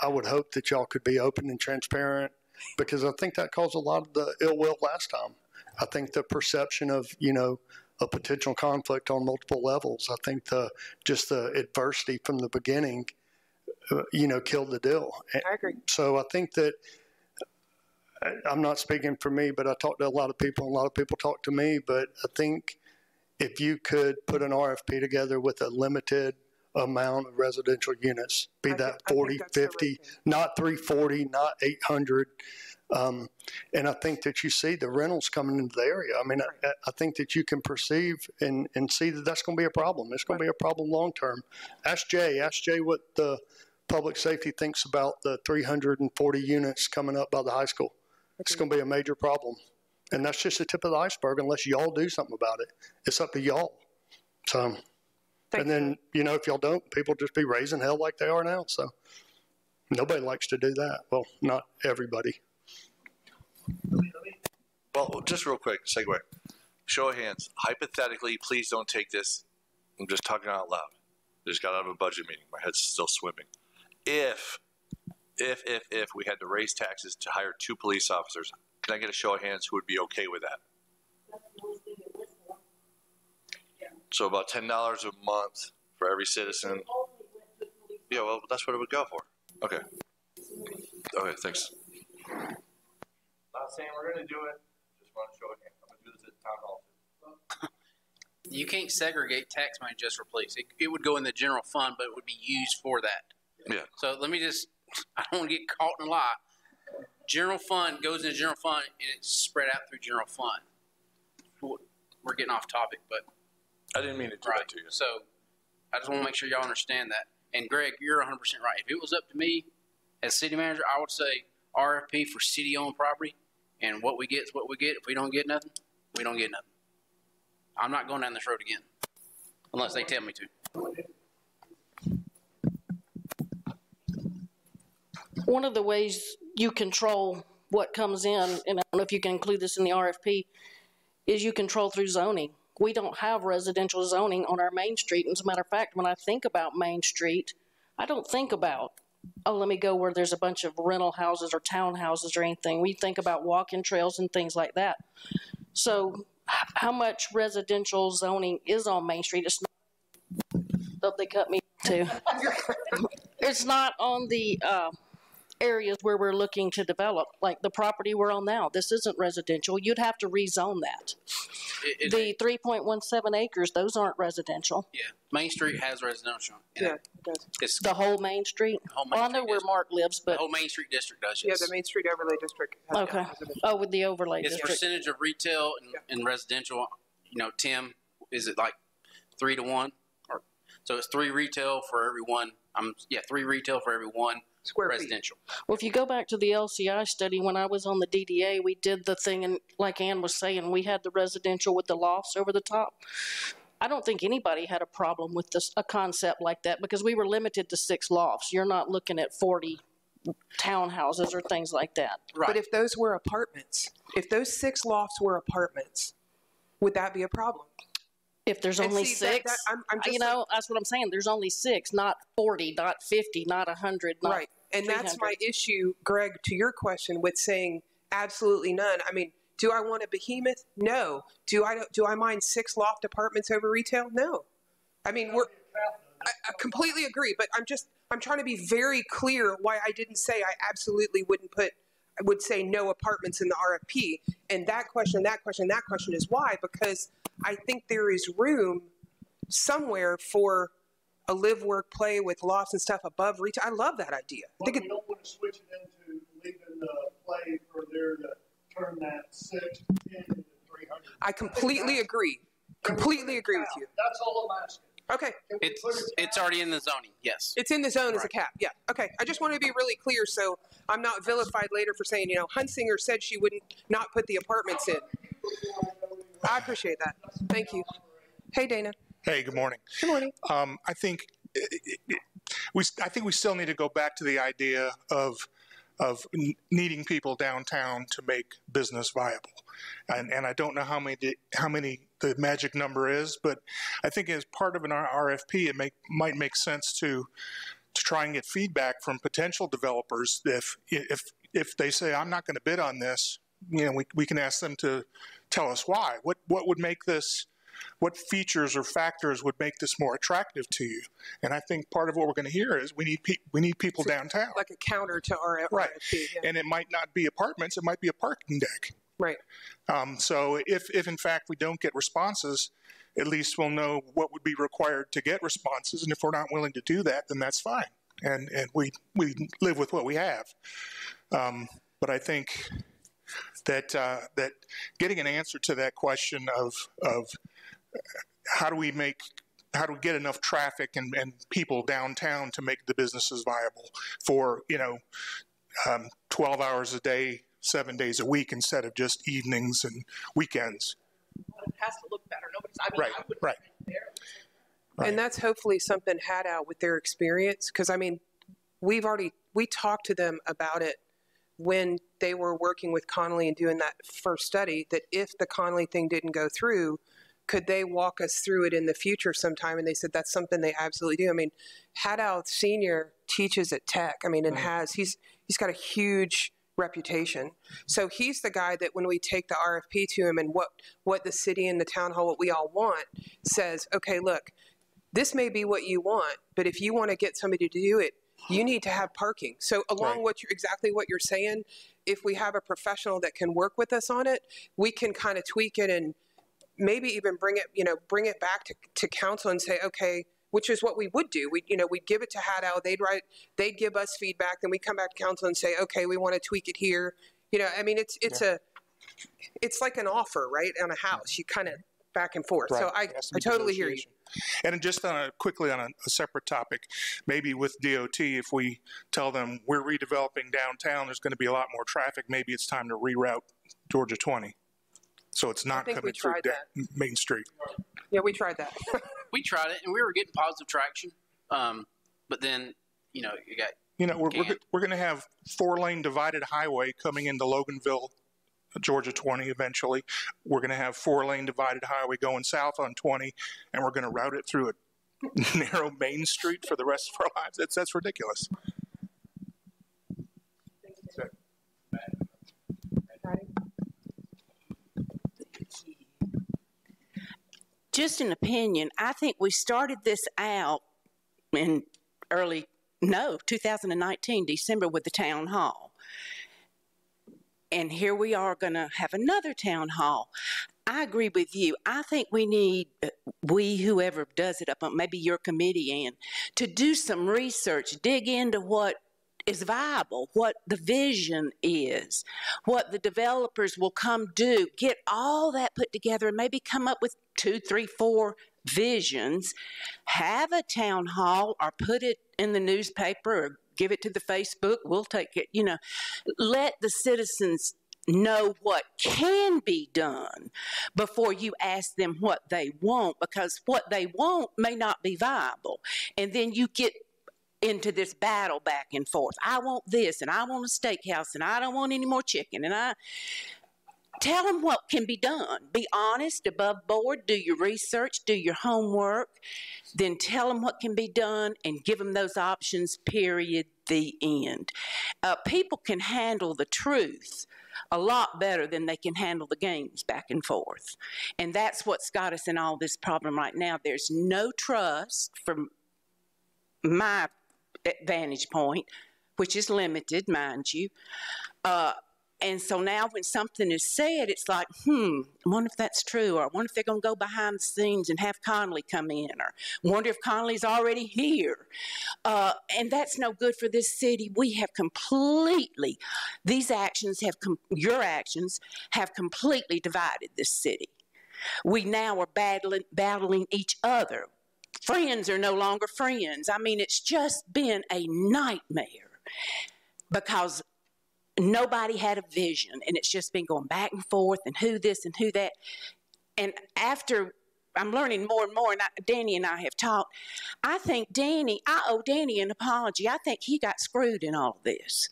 I would hope that y'all could be open and transparent because I think that caused a lot of the ill will last time. I think the perception of, you know, a potential conflict on multiple levels. I think the just the adversity from the beginning, uh, you know, killed the deal. I agree. So I think that I- I'm not speaking for me, but I talked to a lot of people, and a lot of people talk to me. But I think if you could put an RFP together with a limited amount of residential units, be I that think 40, that's the right 50, not 340, not 800. Um, and I think that you see the rentals coming into the area. I mean, I, I think that you can perceive and, and see that that's going to be a problem. It's going to be a problem long term. Ask Jay. Ask Jay what the public safety thinks about the 340 units coming up by the high school. It's going to be a major problem. And that's just the tip of the iceberg unless y'all do something about it. It's up to y'all. So, and then, you know, if y'all don't, people just be raising hell like they are now. So nobody likes to do that. Well, not everybody. Well, just real quick, segue. Show of hands. Hypothetically, please don't take this. I'm just talking out loud. Just got out of a budget meeting. My head's still swimming. If, if, if, if we had to raise taxes to hire two police officers, can I get a show of hands who would be okay with that? So about ten dollars a month for every citizen. Yeah, well, that's what it would go for. Okay. Okay, thanks. Not saying we're gonna do it. Just want to show a hand. I'm gonna do this at town hall. You can't segregate tax money just for police. It, it would go in the general fund, but it would be used for that. Yeah. So let me just, I don't want to get caught in a lie. General fund goes into general fund and it's spread out through general fund. We're getting off topic, but I didn't mean to do right. that to you. So I just want to make sure y'all understand that. And Greg, you're 100% right. If it was up to me as city manager, I would say RFP for city owned property and what we get is what we get. If we don't get nothing, we don't get nothing. I'm not going down this road again unless they tell me to. One of the ways you control what comes in, and I don't know if you can include this in the RFP, is you control through zoning. We don't have residential zoning on our main street. And as a matter of fact, when I think about Main Street, I don't think about, oh, let me go where there's a bunch of rental houses or townhouses or anything. We think about walking trails and things like that. So how much residential zoning is on Main Street? It's not, they cut me too. It's not on the, uh, areas where we're looking to develop, like the property we're on now. This isn't residential. You'd have to rezone that. It- it- The three point one seven acres, those aren't residential. yeah, Main Street has residential. Yeah, it does. It's The whole Main Street? the whole Well, I know where district. Mark lives, The but, whole Main Street district does, Yeah, the Main Street Overlay District. has okay. Oh, with the overlay It's district. percentage of retail and, Yeah. and residential. You know, Tim, is it like three to one? Or so it's three retail for every one. I'm yeah, three retail for every one Square feet. residential. Well, if you go back to the LCI study, when I was on the DDA, we did the thing, and like Ann was saying, we had the residential with the lofts over the top. I don't think anybody had a problem with this, a concept like that, because we were limited to six lofts. You're not looking at forty townhouses or things like that. Right. But if those were apartments, if those six lofts were apartments, would that be a problem? If there's And only see, six, that- I'm- I'm just you like- know, that's what I'm saying. There's only six, not forty, not fifty, not hundred, not Right. And that's my issue, Greg, to your question with saying absolutely none. I mean, do I want a behemoth? No. Do I do I mind six loft apartments over retail? No. I mean, we're I, I completely agree, but I'm just I'm trying to be very clear why I didn't say I absolutely wouldn't put I would say no apartments in the RFP. And that question, that question, that question is why because I think there is room somewhere for a live, work, play with lofts and stuff above retail. I love that idea. I think we it, don't want to switch it into leaving the play for there to turn that six, ten into three hundred. I completely agree. Completely agree with you. That's all I'm asking. Okay. It's it it's already in the zoning. Yes. It's in the zone as a cap. Yeah. Okay. I just want to be really clear so I'm not vilified later for saying, you know, Huntsinger said she wouldn't not put the apartments in. I appreciate that. Thank you. Hey, Dana. Hey, good morning. Good morning. Um, I think i- i- i- we, I think we still need to go back to the idea of of needing people downtown to make business viable, and and I don't know how many the- how many the magic number is, but I think as part of an R- RFP, it make might make sense to to try and get feedback from potential developers. If if if they say I'm not going to bid on this, you know, we we can ask them to tell us why. What what would make this what features or factors would make this more attractive to you? And I think part of what we're going to hear is we need pe- we need people downtown, Like a counter to our Right. RFP. Yeah. and it might not be apartments; it might be a parking deck. Right. Um, so if if in fact we don't get responses, at least we'll know what would be required to get responses, and if we're not willing to do that, then that's fine, and and we we live with what we have. Um, but I think that uh, that getting an answer to that question of of how do we make how do we get enough traffic and, and people downtown to make the businesses viable for you know um, 12 hours a day seven days a week instead of just evenings and weekends It has to look better. Nobody's, I mean, right I would right Right. And that's hopefully something had out with their experience. Because I mean, we've already we talked to them about it when they were working with Connolly and doing that first study. That if the Connolly thing didn't go through, could they walk us through it in the future sometime? And they said that's something they absolutely do. I mean, Hadow Senior teaches at Tech. I mean, and has he's he's got a huge reputation. So he's the guy that when we take the RFP to him and what what the city and the town hall, what we all want, says, okay, look, this may be what you want, but if you want to get somebody to do it, you need to have parking. So along Right. what you're exactly what you're saying, if we have a professional that can work with us on it, we can kind of tweak it and maybe even bring it, you know, bring it back to, to council and say, okay, which is what we would do. We, you know, we'd give it to Hadow, they'd write, they'd give us feedback, then we come back to council and say, okay, we want to tweak it here. You know, I mean, it's it's a, it's like an offer, right, on a house. You kind of back and forth. So I, It has to I totally hear you. And just on a, quickly on a, a separate topic, maybe with DOT, if we tell them we're redeveloping downtown, there's going to be a lot more traffic. Maybe it's time to reroute Georgia 20. So it's not think we coming through tried da- Main Street. Yeah, we tried that. We tried it and we were getting positive traction. Um, but then, you know, you got You know, we're, we're, we're going to have four lane divided highway coming into Loganville, Georgia 20 eventually. We're going to have four lane divided highway going south on 20, and we're going to route it through a narrow main street for the rest of our lives. That's, that's ridiculous. Just an opinion, I think we started this out in early, no, 2019, December with the town hall. And here we are going to have another town hall. I agree with you. I think we need, uh, we, whoever does it up on maybe your committee, and to do some research, dig into what is viable, what the vision is, what the developers will come do, get all that put together and maybe come up with two, three, four visions, have a town hall or put it in the newspaper or give it to the Facebook. We'll take it, you know, let the citizens know what can be done before you ask them what they want because what they want may not be viable. And then you get into this battle back and forth. I want this and I want a steakhouse and I don't want any more chicken and I tell them what can be done. Be honest, above board, do your research, do your homework, then tell them what can be done and give them those options, period, the end. Uh, people can handle the truth a lot better than they can handle the games back and forth. And that's what's got us in all this problem right now. There's no trust from my vantage point, which is limited, mind you. Uh, and so now when something is said, it's like, hmm, I wonder if that's true, or I wonder if they're going to go behind the scenes and have Connolly come in, or wonder if Connolly's already here. Uh, and that's no good for this city. We have completely, these actions have, com- your actions have completely divided this city. We now are battling, battling each other. Friends are no longer friends. I mean, it's just been a nightmare because nobody had a vision and it's just been going back and forth and who this and who that and after i'm learning more and more and I, danny and i have talked. I think danny i owe danny an apology. I think he got screwed in all of this.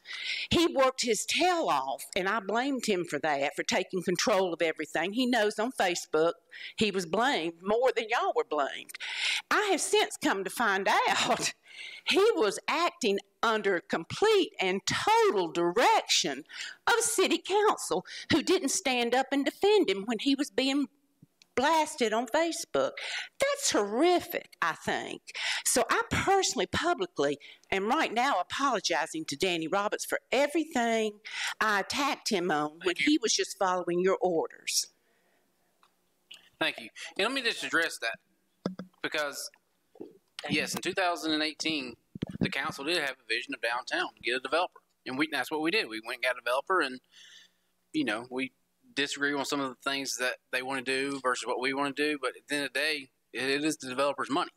He worked his tail off and i blamed him for that for taking control of everything. He knows on facebook he was blamed more than y'all were blamed. I have since come to find out he was acting under complete and total direction of city council who didn't stand up and defend him when he was being blasted on Facebook. That's horrific, I think. So I personally, publicly, am right now apologizing to Danny Roberts for everything I attacked him on when he was just following your orders. Thank you. And let me just address that because, yes, in 2018, the council did have a vision of downtown, get a developer, and we that's what we did. We went and got a developer, and you know we disagree on some of the things that they want to do versus what we want to do. But at the end of the day, it is the developer's money.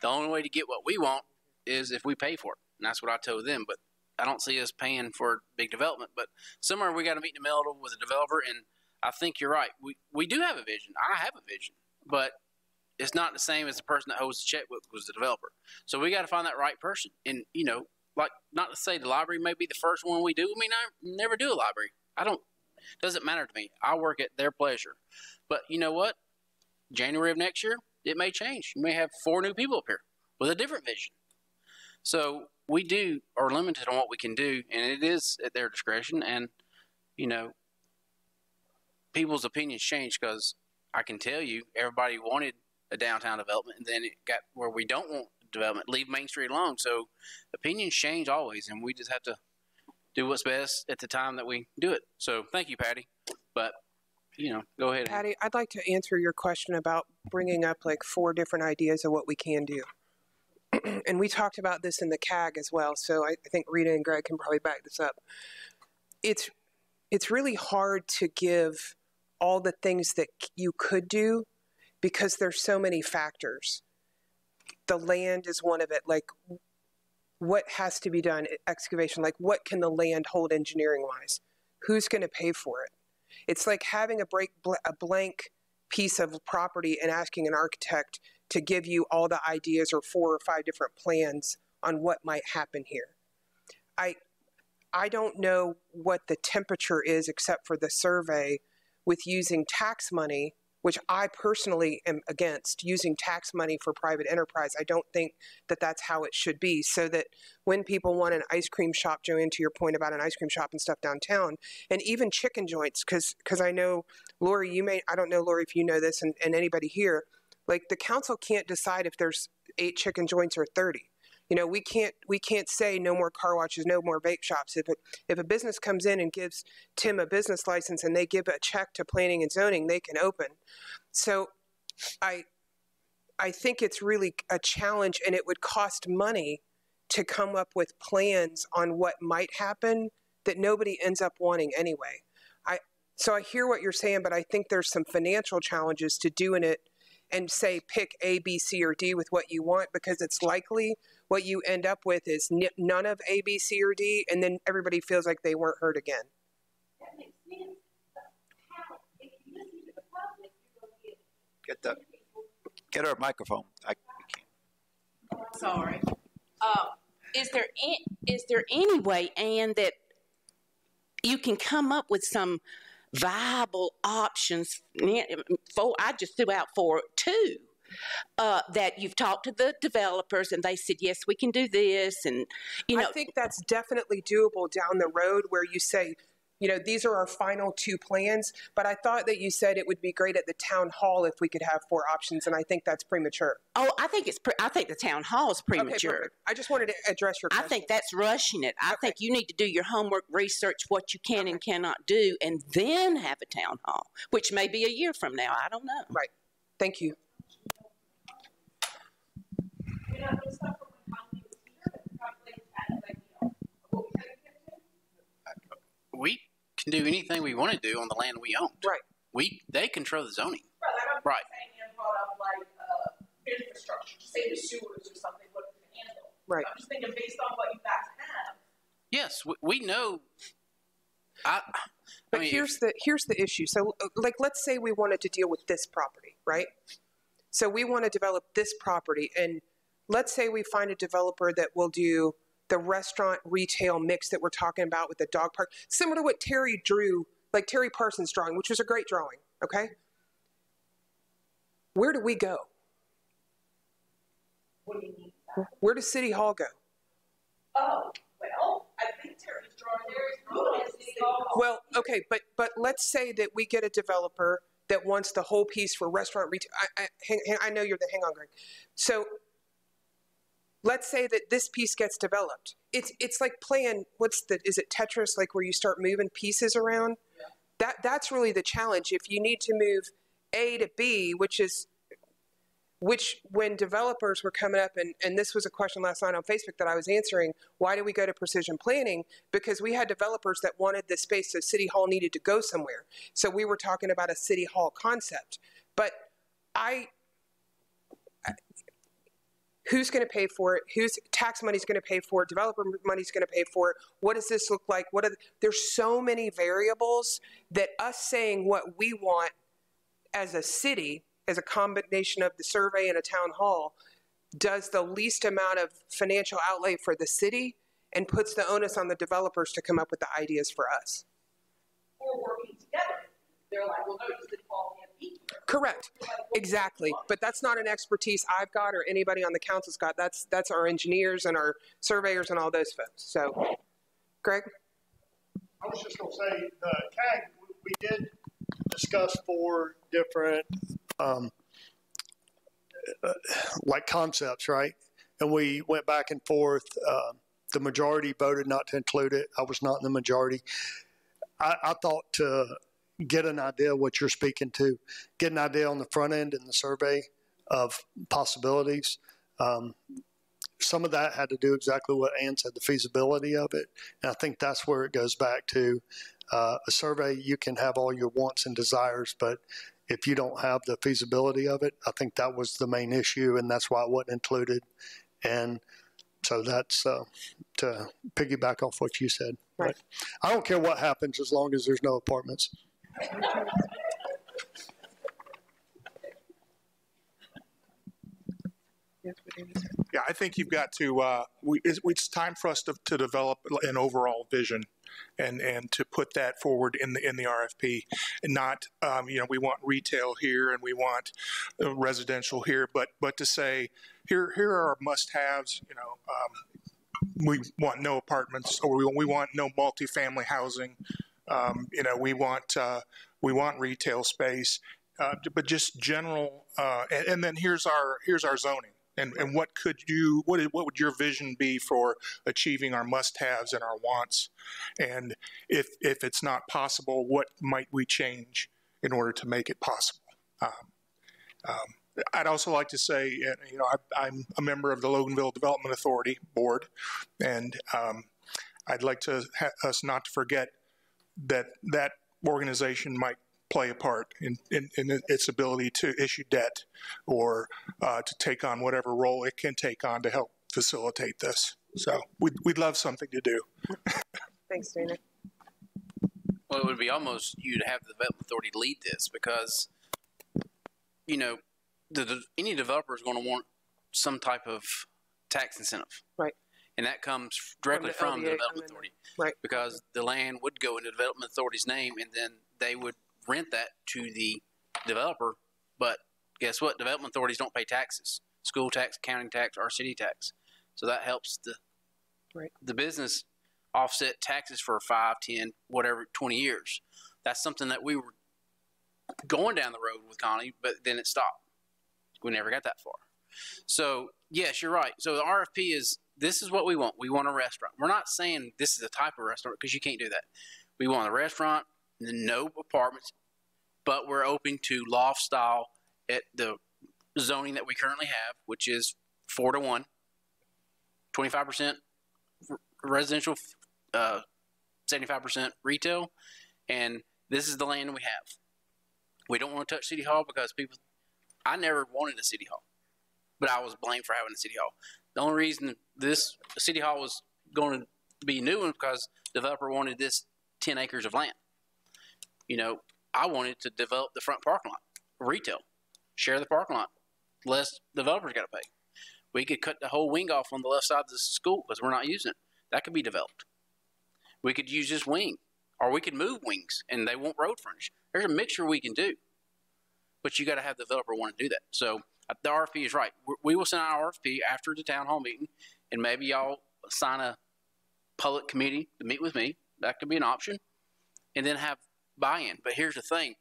The only way to get what we want is if we pay for it, and that's what I told them. But I don't see us paying for big development. But somewhere we got to meet in the middle with a developer, and I think you're right. We we do have a vision. I have a vision, but it's not the same as the person that holds the checkbook was the developer. So we got to find that right person. And you know, like not to say the library may be the first one we do. I mean, I never do a library. I don't. Doesn't matter to me. I work at their pleasure. But you know what? January of next year, it may change. You may have four new people up here with a different vision. So we do are limited on what we can do, and it is at their discretion. And you know, people's opinions change because I can tell you, everybody wanted a downtown development, and then it got where we don't want development. Leave Main Street alone. So opinions change always, and we just have to do what's best at the time that we do it. So thank you, Patty. But you know, go ahead. Patty, I'd like to answer your question about bringing up like four different ideas of what we can do. and we talked about this in the CAG as well, so I, I think Rita and Greg can probably back this up. It's it's really hard to give all the things that you could do because there's so many factors. The land is one of it. Like, what has to be done? Excavation. Like, what can the land hold engineering wise? Who's going to pay for it? It's like having a break a blank piece of property and asking an architect to give you all the ideas or four or five different plans on what might happen here. I I don't know what the temperature is except for the survey with using tax money, which I personally am against using tax money for private enterprise. I don't think that that's how it should be. So that when people want an ice cream shop, Joanne, to your point about an ice cream shop and stuff downtown, and even chicken joints, because I know Lori, you may I don't know Lori if you know this, and, and anybody here, like the council can't decide if there's eight chicken joints or thirty. You know, we can't we can't say no more car washes, no more vape shops. If it, if a business comes in and gives Tim a business license and they give a check to planning and zoning, they can open. So, I I think it's really a challenge, and it would cost money to come up with plans on what might happen that nobody ends up wanting anyway. I so I hear what you're saying, but I think there's some financial challenges to doing it and say pick A, B, C, or D with what you want because it's likely what you end up with is n- none of A, B, C, or D, and then everybody feels like they weren't heard again. Get the, get her a microphone. I, Sorry. Uh, is there a- is there any way, Anne, that you can come up with some viable options? For I just threw out four, two. Uh, that you've talked to the developers and they said yes, we can do this, and you know. I think that's definitely doable down the road where you say, you know, these are our final two plans. But I thought that you said it would be great at the town hall if we could have four options, and I think that's premature. Oh, I think it's. Pre- I think the town hall is premature. Okay. I just wanted to address your. I think that's rushing it. I think you need to do your homework, research what you can and cannot do, and then have a town hall, which may be a year from now. I don't know. Right. Thank you. We can do anything we want to do on the land we own. Right. We they control the zoning. Right, like I'm Right. saying, Ann brought up like, uh, infrastructure, say the sewers or something, what it can handle. Right. I'm just thinking based on what you guys have, Yes, we, we know. I. But I mean, here's the here's the issue. So, uh, like, let's say we wanted to deal with this property, right? So we want to develop this property, and let's say we find a developer that will do the restaurant retail mix that we're talking about with the dog park, similar to what Terry drew, like Terry Parsons' drawing, which was a great drawing. Okay. Where do we go? do? Where does City Hall go? Oh, well, I think Terry's drawing there is city hall. Well, okay, but but let's say that we get a developer that wants the whole piece for restaurant retail. I, I, hang, hang, I know you're the hang on, Greg. So let's say that this piece gets developed. It's it's like playing what's the is it Tetris like where you start moving pieces around? That that's really the challenge. If you need to move A to B, which is which when developers were coming up and, and this was a question last night on facebook that i was answering why do we go to precision planning because we had developers that wanted this space so city hall needed to go somewhere so we were talking about a city hall concept but i who's going to pay for it whose tax money's going to pay for it developer money's going to pay for it what does this look like what are the, there's so many variables that us saying what we want as a city as a combination of the survey and a town hall does the least amount of financial outlay for the city and puts the onus on the developers to come up with the ideas for us Or working together. They're like, well, no, can't be here. Correct exactly but that's not an expertise i've got or anybody on the council's got that's that's our engineers and our surveyors and all those folks so greg I was just gonna say, the CAG, we did discuss four different, um, uh, like concepts, right? And we went back and forth. Uh, the majority voted not to include it. I was not in the majority. I, I thought to get an idea what you're speaking to, get an idea on the front end in the survey of possibilities. Um, some of that had to do exactly what Ann said, the feasibility of it. And I think that's where it goes back to uh, a survey. You can have all your wants and desires, but if you don't have the feasibility of it, I think that was the main issue, and that's why it wasn't included. And so that's uh, to piggyback off what you said. Right. I don't care what happens as long as there's no apartments. Yeah, I think you've got to, uh, we, it's, it's time for us to, to develop an overall vision and, and to put that forward in the, in the RFP. And not, um, you know, we want retail here and we want uh, residential here, but, but to say, here, here are our must-haves, you know, um, we want no apartments or we, we want no multifamily housing. Um, you know, we want, uh, we want retail space, uh, but just general, uh, and, and then here's our, here's our zoning. And, and what could you, what, what would your vision be for achieving our must-haves and our wants? And if, if it's not possible, what might we change in order to make it possible? Um, um, I'd also like to say, you know, I, I'm a member of the Loganville Development Authority Board, and um, I'd like to ha- us not to forget that that organization might play a part in, in, in its ability to issue debt or uh, to take on whatever role it can take on to help facilitate this. So we'd, we'd love something to do. Thanks, Dana. Well, it would be almost you to have the development authority lead this because, you know, the, the, any developer is going to want some type of tax incentive. Right. And that comes directly the from the, development authority. Right. Because the land would go into the development authority's name and then they would rent that to the developer. But guess what? Development authorities don't pay taxes school tax, county tax, or city tax. So that helps the, Right. the business offset taxes for five, ten, whatever, 20 years. That's something that we were going down the road with Connie, but then it stopped. We never got that far. So, yes, you're right. So the RFP is this is what we want. We want a restaurant. We're not saying this is the type of restaurant because you can't do that. We want a restaurant, no apartments, but we're open to loft style at the zoning that we currently have, which is four to one, 25% residential, uh, 75% retail, and this is the land we have. We don't want to touch City Hall because people, I never wanted a City Hall, but I was blamed for having a City Hall. The only reason this City Hall was going to be new was because the developer wanted this 10 acres of land. You know, I wanted to develop the front parking lot, retail, share the parking lot, less developers got to pay. We could cut the whole wing off on the left side of the school because we're not using it. That could be developed. We could use this wing, or we could move wings and they won't road furnish. There's a mixture we can do, but you got to have the developer want to do that. So the RFP is right. We- will send out RFP after the town hall meeting, and maybe y'all sign a public committee to meet with me. That could be an option, and then have buy-in. But here's the thing: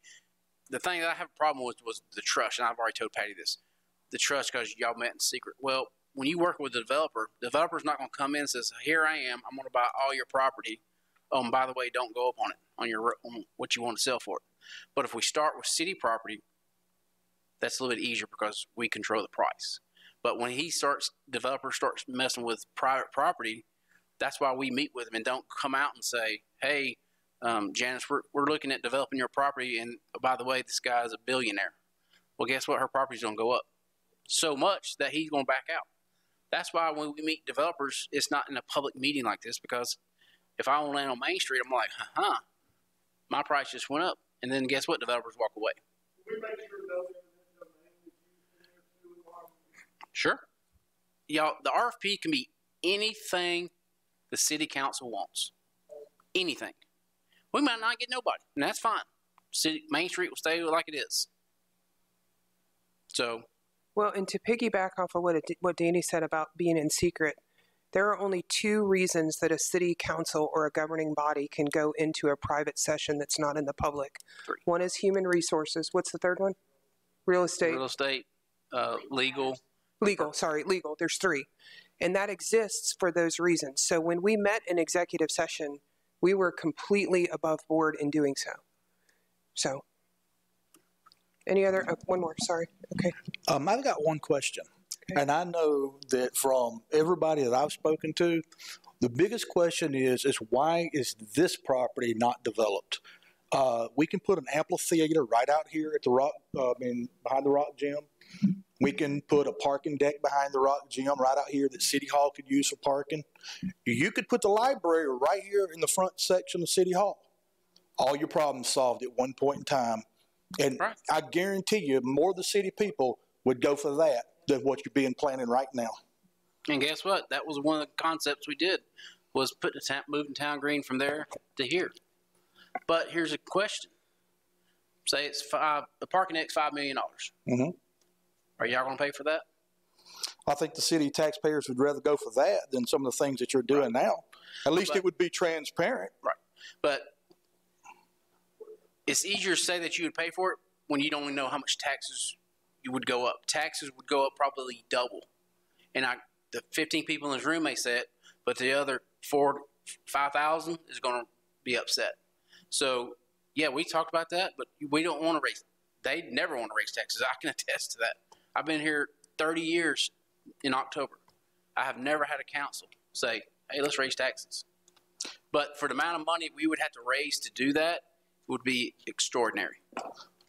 the thing that I have a problem with was the trust, and I've already told Patty this. The trust because y'all met in secret. Well, when you work with the developer, the developer's not going to come in and says, "Here I am. I'm going to buy all your property. Oh, and by the way, don't go up on it on your on what you want to sell for it." But if we start with city property, that's a little bit easier because we control the price. But when he starts, developer starts messing with private property, that's why we meet with him and don't come out and say, "Hey, um, Janice, we're, we're looking at developing your property, and by the way, this guy is a billionaire." Well, guess what? Her property's going to go up so much that he's going to back out. That's why when we meet developers, it's not in a public meeting like this because if I own land on Main Street, I'm like, huh, my price just went up. And then guess what? Developers walk away. Sure. Y'all, the RFP can be anything the city council wants. Anything. We might not get nobody, and that's fine. City Main Street will stay like it is. So Well, and to piggyback off of what it, what Danny said about being in secret, there are only two reasons that a city council or a governing body can go into a private session that's not in the public. Three. One is human resources. What's the third one? Real estate. real estate, uh, legal, legal, sorry, legal. There's three. And that exists for those reasons. So when we met in executive session, we were completely above board in doing so. So, any other, oh, one more, sorry. Okay. Um, I've got one question, and I know that from everybody that I've spoken to, the biggest question is is why is this property not developed? Uh, we can put an amphitheater right out here at the rock, uh, I mean, behind the rock gym. We can put a parking deck behind the rock gym right out here that City Hall could use for parking. You could put the library right here in the front section of City Hall. all your problems solved at one point in time. And I guarantee you, more of the city people would go for that than what you're being planning right now. And guess what? That was one of the concepts we did was put the town, moving town green from there to here. But here's a question. Say it's five, the parking deck's five million dollars. Mhm. Are y'all gonna pay for that? I think the city taxpayers would rather go for that than some of the things that you're doing now. At least it would be transparent. Right. But it's easier to say that you would pay for it when you don't even know how much taxes you would go up. Taxes would go up probably double. And I, the 15 people in this room may say it, but the other four, 5,000 is going to be upset. So, yeah, we talked about that, but we don't want to raise, they never want to raise taxes. I can attest to that. I've been here 30 years in October. I have never had a council say, hey, let's raise taxes. But for the amount of money we would have to raise to do that would be extraordinary.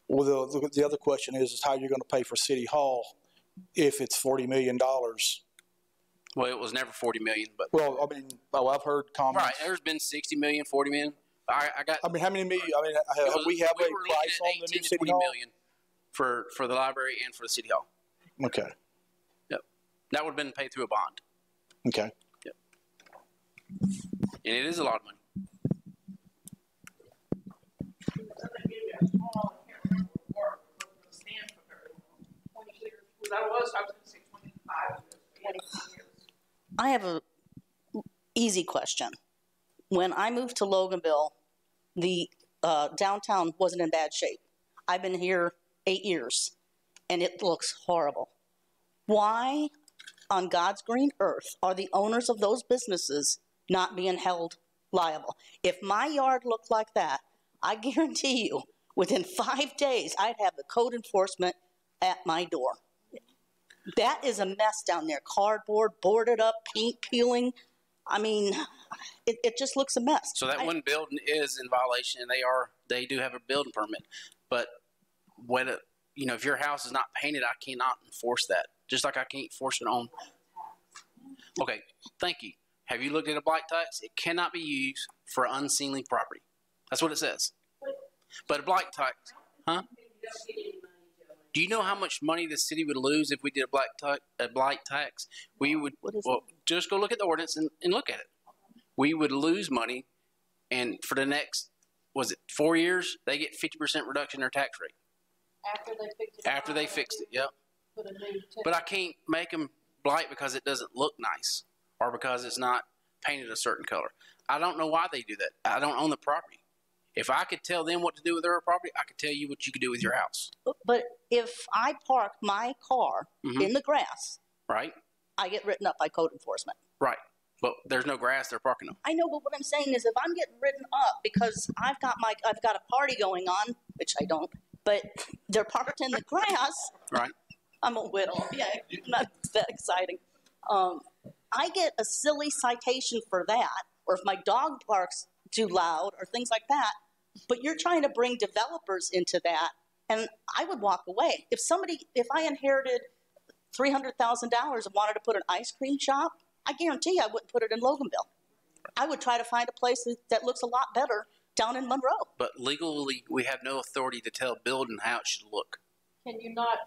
Well, the, the, the other question is, is how you're going to pay for City Hall if it's $40 million. Well, it was never 40 million, but Well, I mean, oh, I've heard comments. right, there's been 60 million, 40 million. I, I got. I mean, how many million, I mean, have was- we have a price on the 18 new City 20 Hall? million for for the library and for the city hall. Okay, Yep, that would have been paid through a bond, okay. Yep. And it is a lot of money. I was gonna say twenty-five. I have a easy question. When I moved to Loganville, the uh, downtown wasn't in bad shape. I've been here eight years, and it looks horrible. Why, on God's green earth, are the owners of those businesses not being held liable? If my yard looked like that, I guarantee you, within five days, I'd have the code enforcement at my door. That is a mess down there. Cardboard, boarded up, paint peeling. I mean, it, it just looks a mess. So that I- one building is in violation, and they are they do have a building permit. But when it, you know, if your house is not painted, I cannot enforce that. Just like I can't force it on. Okay, thank you. Have you looked at a blight tax? It cannot be used for unseemly property. That's what it says. But a blight tax, huh? Do you know how much money the city would lose if we did a blight tax? A blight tax, we would. well, just go look at the ordinance and, and look at it. We would lose money, and for the next, was it four years? They get fifty percent reduction in their tax rate After they fix it. after they fixed it. Yep. Put a new tip. But I can't make them blight because it doesn't look nice or because it's not painted a certain color. I don't know why they do that. I don't own the property. If I could tell them what to do with their property, I could tell you what you could do with your house. But if I park my car Mhm. in the grass, Right? I get written up by code enforcement. Right. But there's no grass they're parking on. I know, but what I'm saying is, if I'm getting written up because I've got my I've got a party going on, which I don't, but they're parked in the grass. Right. I'm a widow. Yeah, not that exciting. Um, I get a silly citation for that, or if my dog barks too loud, or things like that. But you're trying to bring developers into that, and I would walk away if somebody, if I inherited three hundred thousand dollars and wanted to put an ice cream shop, I guarantee I wouldn't put it in Loganville. I would try to find a place that, that looks a lot better down in Monroe. But legally, we have no authority to tell a building how it should look. Can you not,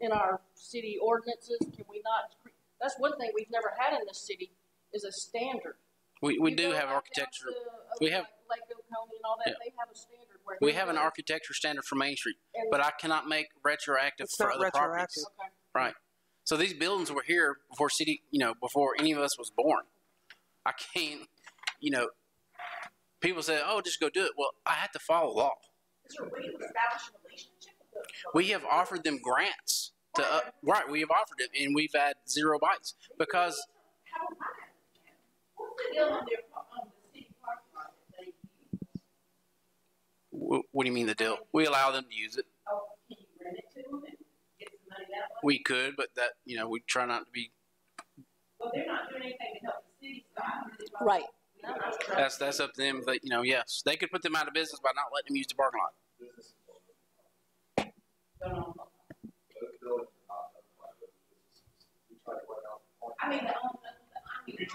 in our city ordinances, can we not, that's one thing we've never had in this city, is a standard. We, we You do go have out architecture. to, uh, We have like Lakeville County and all that, Yeah. they have a standard where. we have an architecture standard for Main Street, And- but I cannot make retroactive It's for not other properties. retroactive. Okay. Right. So these buildings were here before city, you know, before any of us was born. I can't, you know, people say, "Oh, just go do it." Well, I have to follow law. Is there a way to establish a relationship with the? We have offered them grants to, uh, right? We have offered it, and we've had zero bites because How am I? What's the deal on their, on the city parking lot that they use? wh- what do you mean the deal? We allow them to use it. Oh, can you rent it to them and get some money that way? We could, but that you know, we try not to be. Well, they're not doing anything to help the city, so I really. Right. That's that's up to them. But you know, yes, they could put them out of business by not letting them use the parking lot. I mean, the, I mean.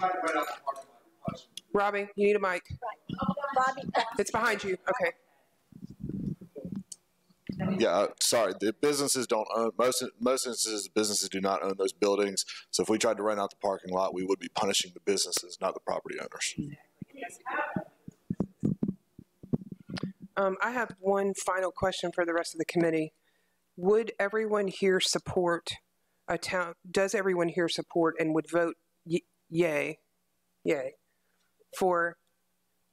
Robbie, you need a mic. Oh, Bobby, It's behind you. Okay. Yeah, uh, sorry, the businesses don't own, most, most instances, businesses do not own those buildings. So if we tried to rent out the parking lot, we would be punishing the businesses, not the property owners. Um, I have one final question for the rest of the committee. Would everyone here support a town, does everyone here support and would vote yay, yay, for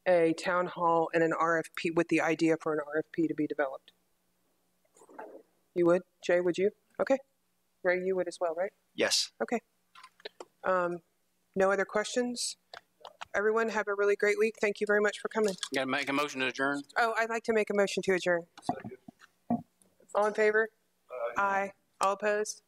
a town hall and an RFP, with the idea for an RFP to be developed? You would? Jay, would you? Okay. Ray, you would as well, right? Yes. Okay. Um, no other questions? Everyone have a really great week. Thank you very much for coming. Got to make a motion to adjourn. Oh, I'd like to make a motion to adjourn. All in favor? Aye. All opposed?